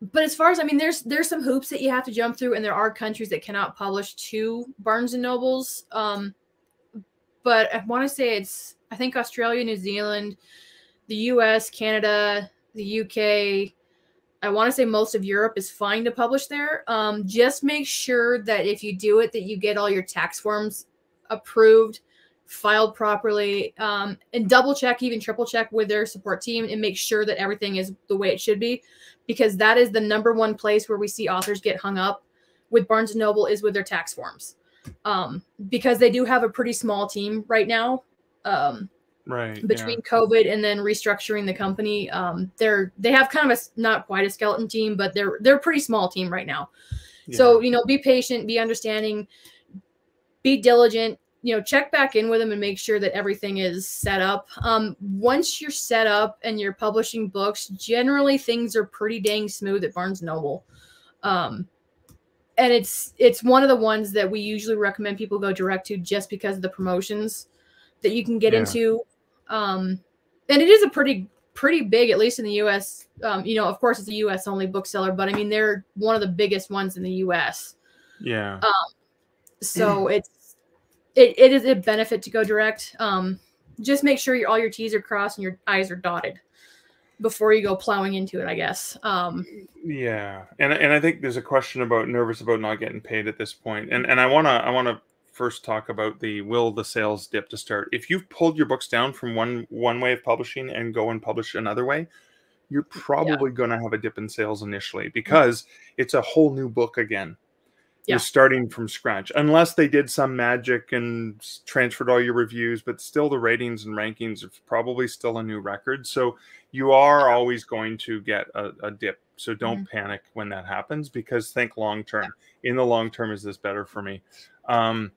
but as far as I mean, there's there's some hoops that you have to jump through, and there are countries that cannot publish to Barnes and Nobles. Um, but I want to say it's I think Australia, New Zealand, the U.S., Canada, the UK. I want to say most of Europe is fine to publish there. Um, just make sure that if you do it, that you get all your tax forms approved, filed properly, um, and double check, even triple check with their support team, and make sure that everything is the way it should be, because that is the number one place where we see authors get hung up with Barnes and Noble is with their tax forms, um, because they do have a pretty small team right now. Um, right. between COVID and then restructuring the company. Um, they're they have kind of a not quite a skeleton team, but they're they're a pretty small team right now. yeah. So you know, be patient, be understanding, be diligent. You know, check back in with them and make sure that everything is set up. Um, once you're set up and you're publishing books, generally things are pretty dang smooth at Barnes Noble. Um, and it's it's one of the ones that we usually recommend people go direct to just because of the promotions that you can get Yeah. into um and it is a pretty pretty big at least in the us um you know of course it's a us only bookseller but i mean they're one of the biggest ones in the us yeah. Um, so it's it, it is a benefit to go direct. Um just make sure your, all your t's are crossed and your i's are dotted before you go plowing into it i guess. Um Yeah, and and I think there's a question about nervous about not getting paid at this point, and and I wanna I wanna first talk about the will the sales dip to start. If you've pulled your books down from one one way of publishing and go and publish another way, you're probably going to have a dip in sales initially mm. because it's a whole new book again. Yeah. You're starting from scratch, unless they did some magic and transferred all your reviews, but still the ratings and rankings are probably still a new record. So you are always going to get a, a dip. So don't panic when that happens because think long term. In the long term, is this better for me? Um,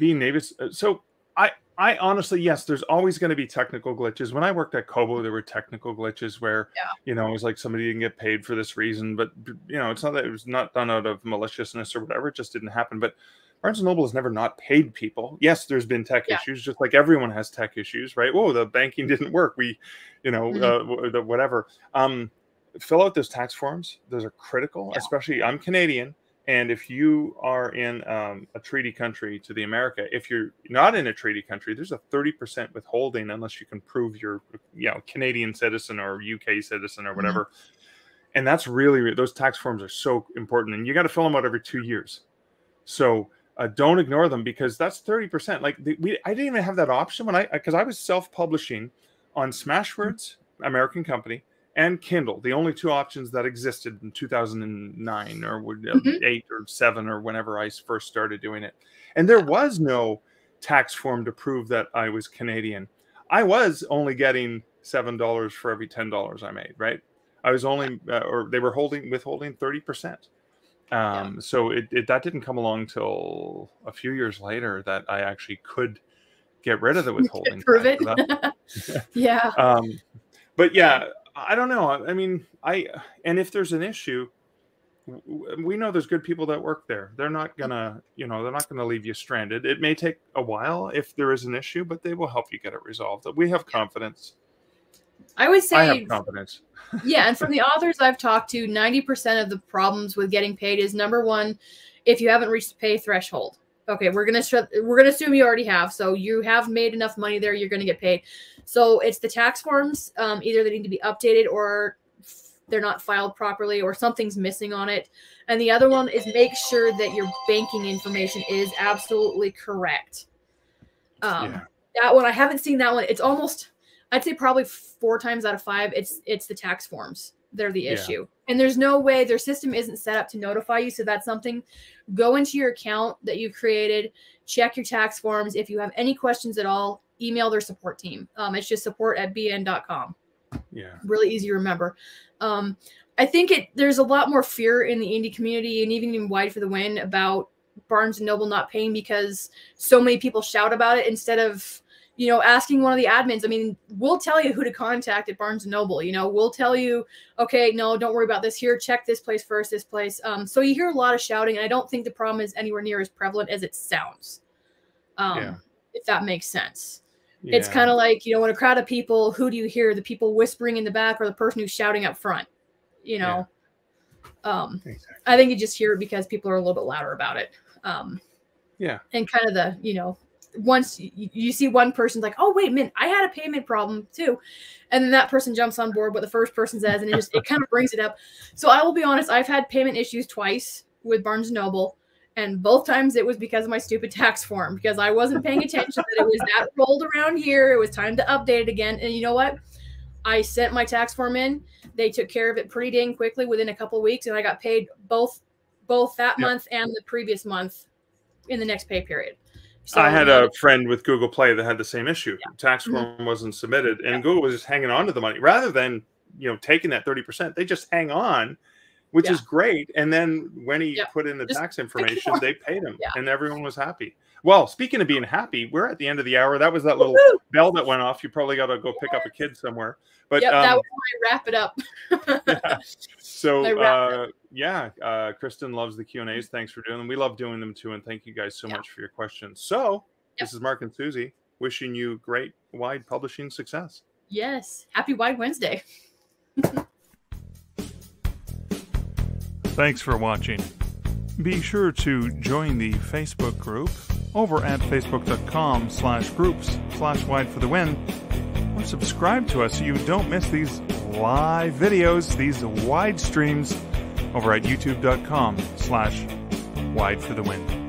being Navis. uh, So I, I honestly, yes, there's always going to be technical glitches. When I worked at Kobo, there were technical glitches where, Yeah. you know, it was like somebody didn't get paid for this reason, but you know, it's not that it was not done out of maliciousness or whatever. It just didn't happen. But Barnes and Noble has never not paid people. Yes, there's been tech Yeah. issues, just like everyone has tech issues, right? Whoa, the banking didn't work. We, you know, Mhm. uh, the whatever. Um, fill out those tax forms. Those are critical, Yeah. especially I'm Canadian. And if you are in um, a treaty country to the America, if you're not in a treaty country, there's a 30% withholding unless you can prove you're, you know, Canadian citizen or UK citizen or Mhm. whatever. And that's really, those tax forms are so important. And you got to fill them out every two years. So uh, don't ignore them because that's 30%. Like the, we, I didn't even have that option when I, because I was self-publishing on Smashwords, American company, and Kindle, the only two options that existed in 2009 or would- uh, Mhm. eight or seven or whenever I first started doing it. And there was no tax form to prove that I was Canadian. I was only getting seven dollars for every ten dollars I made. Right? I was only, uh, or they were holding withholding thirty percent. Um, So it, it that didn't come along till a few years later that I actually could get rid of the withholding. prove it yeah um, but yeah, I don't know. I mean, I and if there's an issue, we know there's good people that work there. They're not gonna, you know, they're not gonna leave you stranded. It may take a while if there is an issue, but they will help you get it resolved. We have confidence. i would say I have confidence. yeah and from the authors i've talked to 90% of the problems with getting paid is number one if you haven't reached the pay threshold Okay, we're gonna we're gonna assume you already have. So you have made enough money there. You're gonna get paid. So it's the tax forms. Um, either they need to be updated or they're not filed properly or something's missing on it. And the other one is make sure that your banking information is absolutely correct. Um, Yeah. That one I haven't seen that one. It's almost I'd say probably four times out of five. It's it's the tax forms. They're the Yeah. issue, and there's no way their system isn't set up to notify you. So that's something. Go into your account that you created. Check your tax forms. If you have any questions at all, email their support team. Um, it's just support at bn.com Yeah. really easy to remember. Um, I think it there's a lot more fear in the indie community and even in Wide for the Win about Barnes and Noble not paying because so many people shout about it instead of you know asking one of the admins. I mean, we'll tell you who to contact at Barnes and Noble. You know, we'll tell you, okay, no, don't worry about this here. Check this place first, this place. Um, so you hear a lot of shouting, and I don't think the problem is anywhere near as prevalent as it sounds. Um, Yeah. If that makes sense Yeah. it's kind of like you know when a crowd of people who do you hear the people whispering in the back or the person who's shouting up front you know um Exactly. i think you just hear it because people are a little bit louder about it um Yeah. and kind of the you know once you, you see one person's like oh wait a minute i had a payment problem too and then that person jumps on board what the first person says and it just it kind of brings it up so i will be honest i've had payment issues twice with barnes and noble and both times it was because of my stupid tax form because I wasn't paying attention that it was that rolled around here. It was time to update it again. And you know what? I sent my tax form in. They took care of it pretty dang quickly within a couple of weeks, and I got paid both both that Yep. month and the previous month in the next pay period. So I had a friend with Google Play that had the same issue. Tax Mhm. form wasn't submitted, and Google was just hanging on to the money rather than you know taking that thirty percent. They just hang on, which is great. And then when he put in the Just tax information, they paid him, Yeah. and everyone was happy. Well, speaking of being happy, we're at the end of the hour. That was that little bell that went off. You probably got to go pick up a kid somewhere. But yep, that um, was my wrap it up. so I wrapped uh, yeah, uh, Kristen loves the Q and A's. Thanks for doing them. We love doing them too, and thank you guys so Yeah. much for your questions. So Yep. this is Mark and Susie wishing you great wide publishing success. yes. Happy Wide Wednesday. Thanks for watching. Be sure to join the Facebook group over at facebook.com slash groups slash wide for the win or subscribe to us so you don't miss these live videos, these wide streams over at youtube.com slash wide for the win.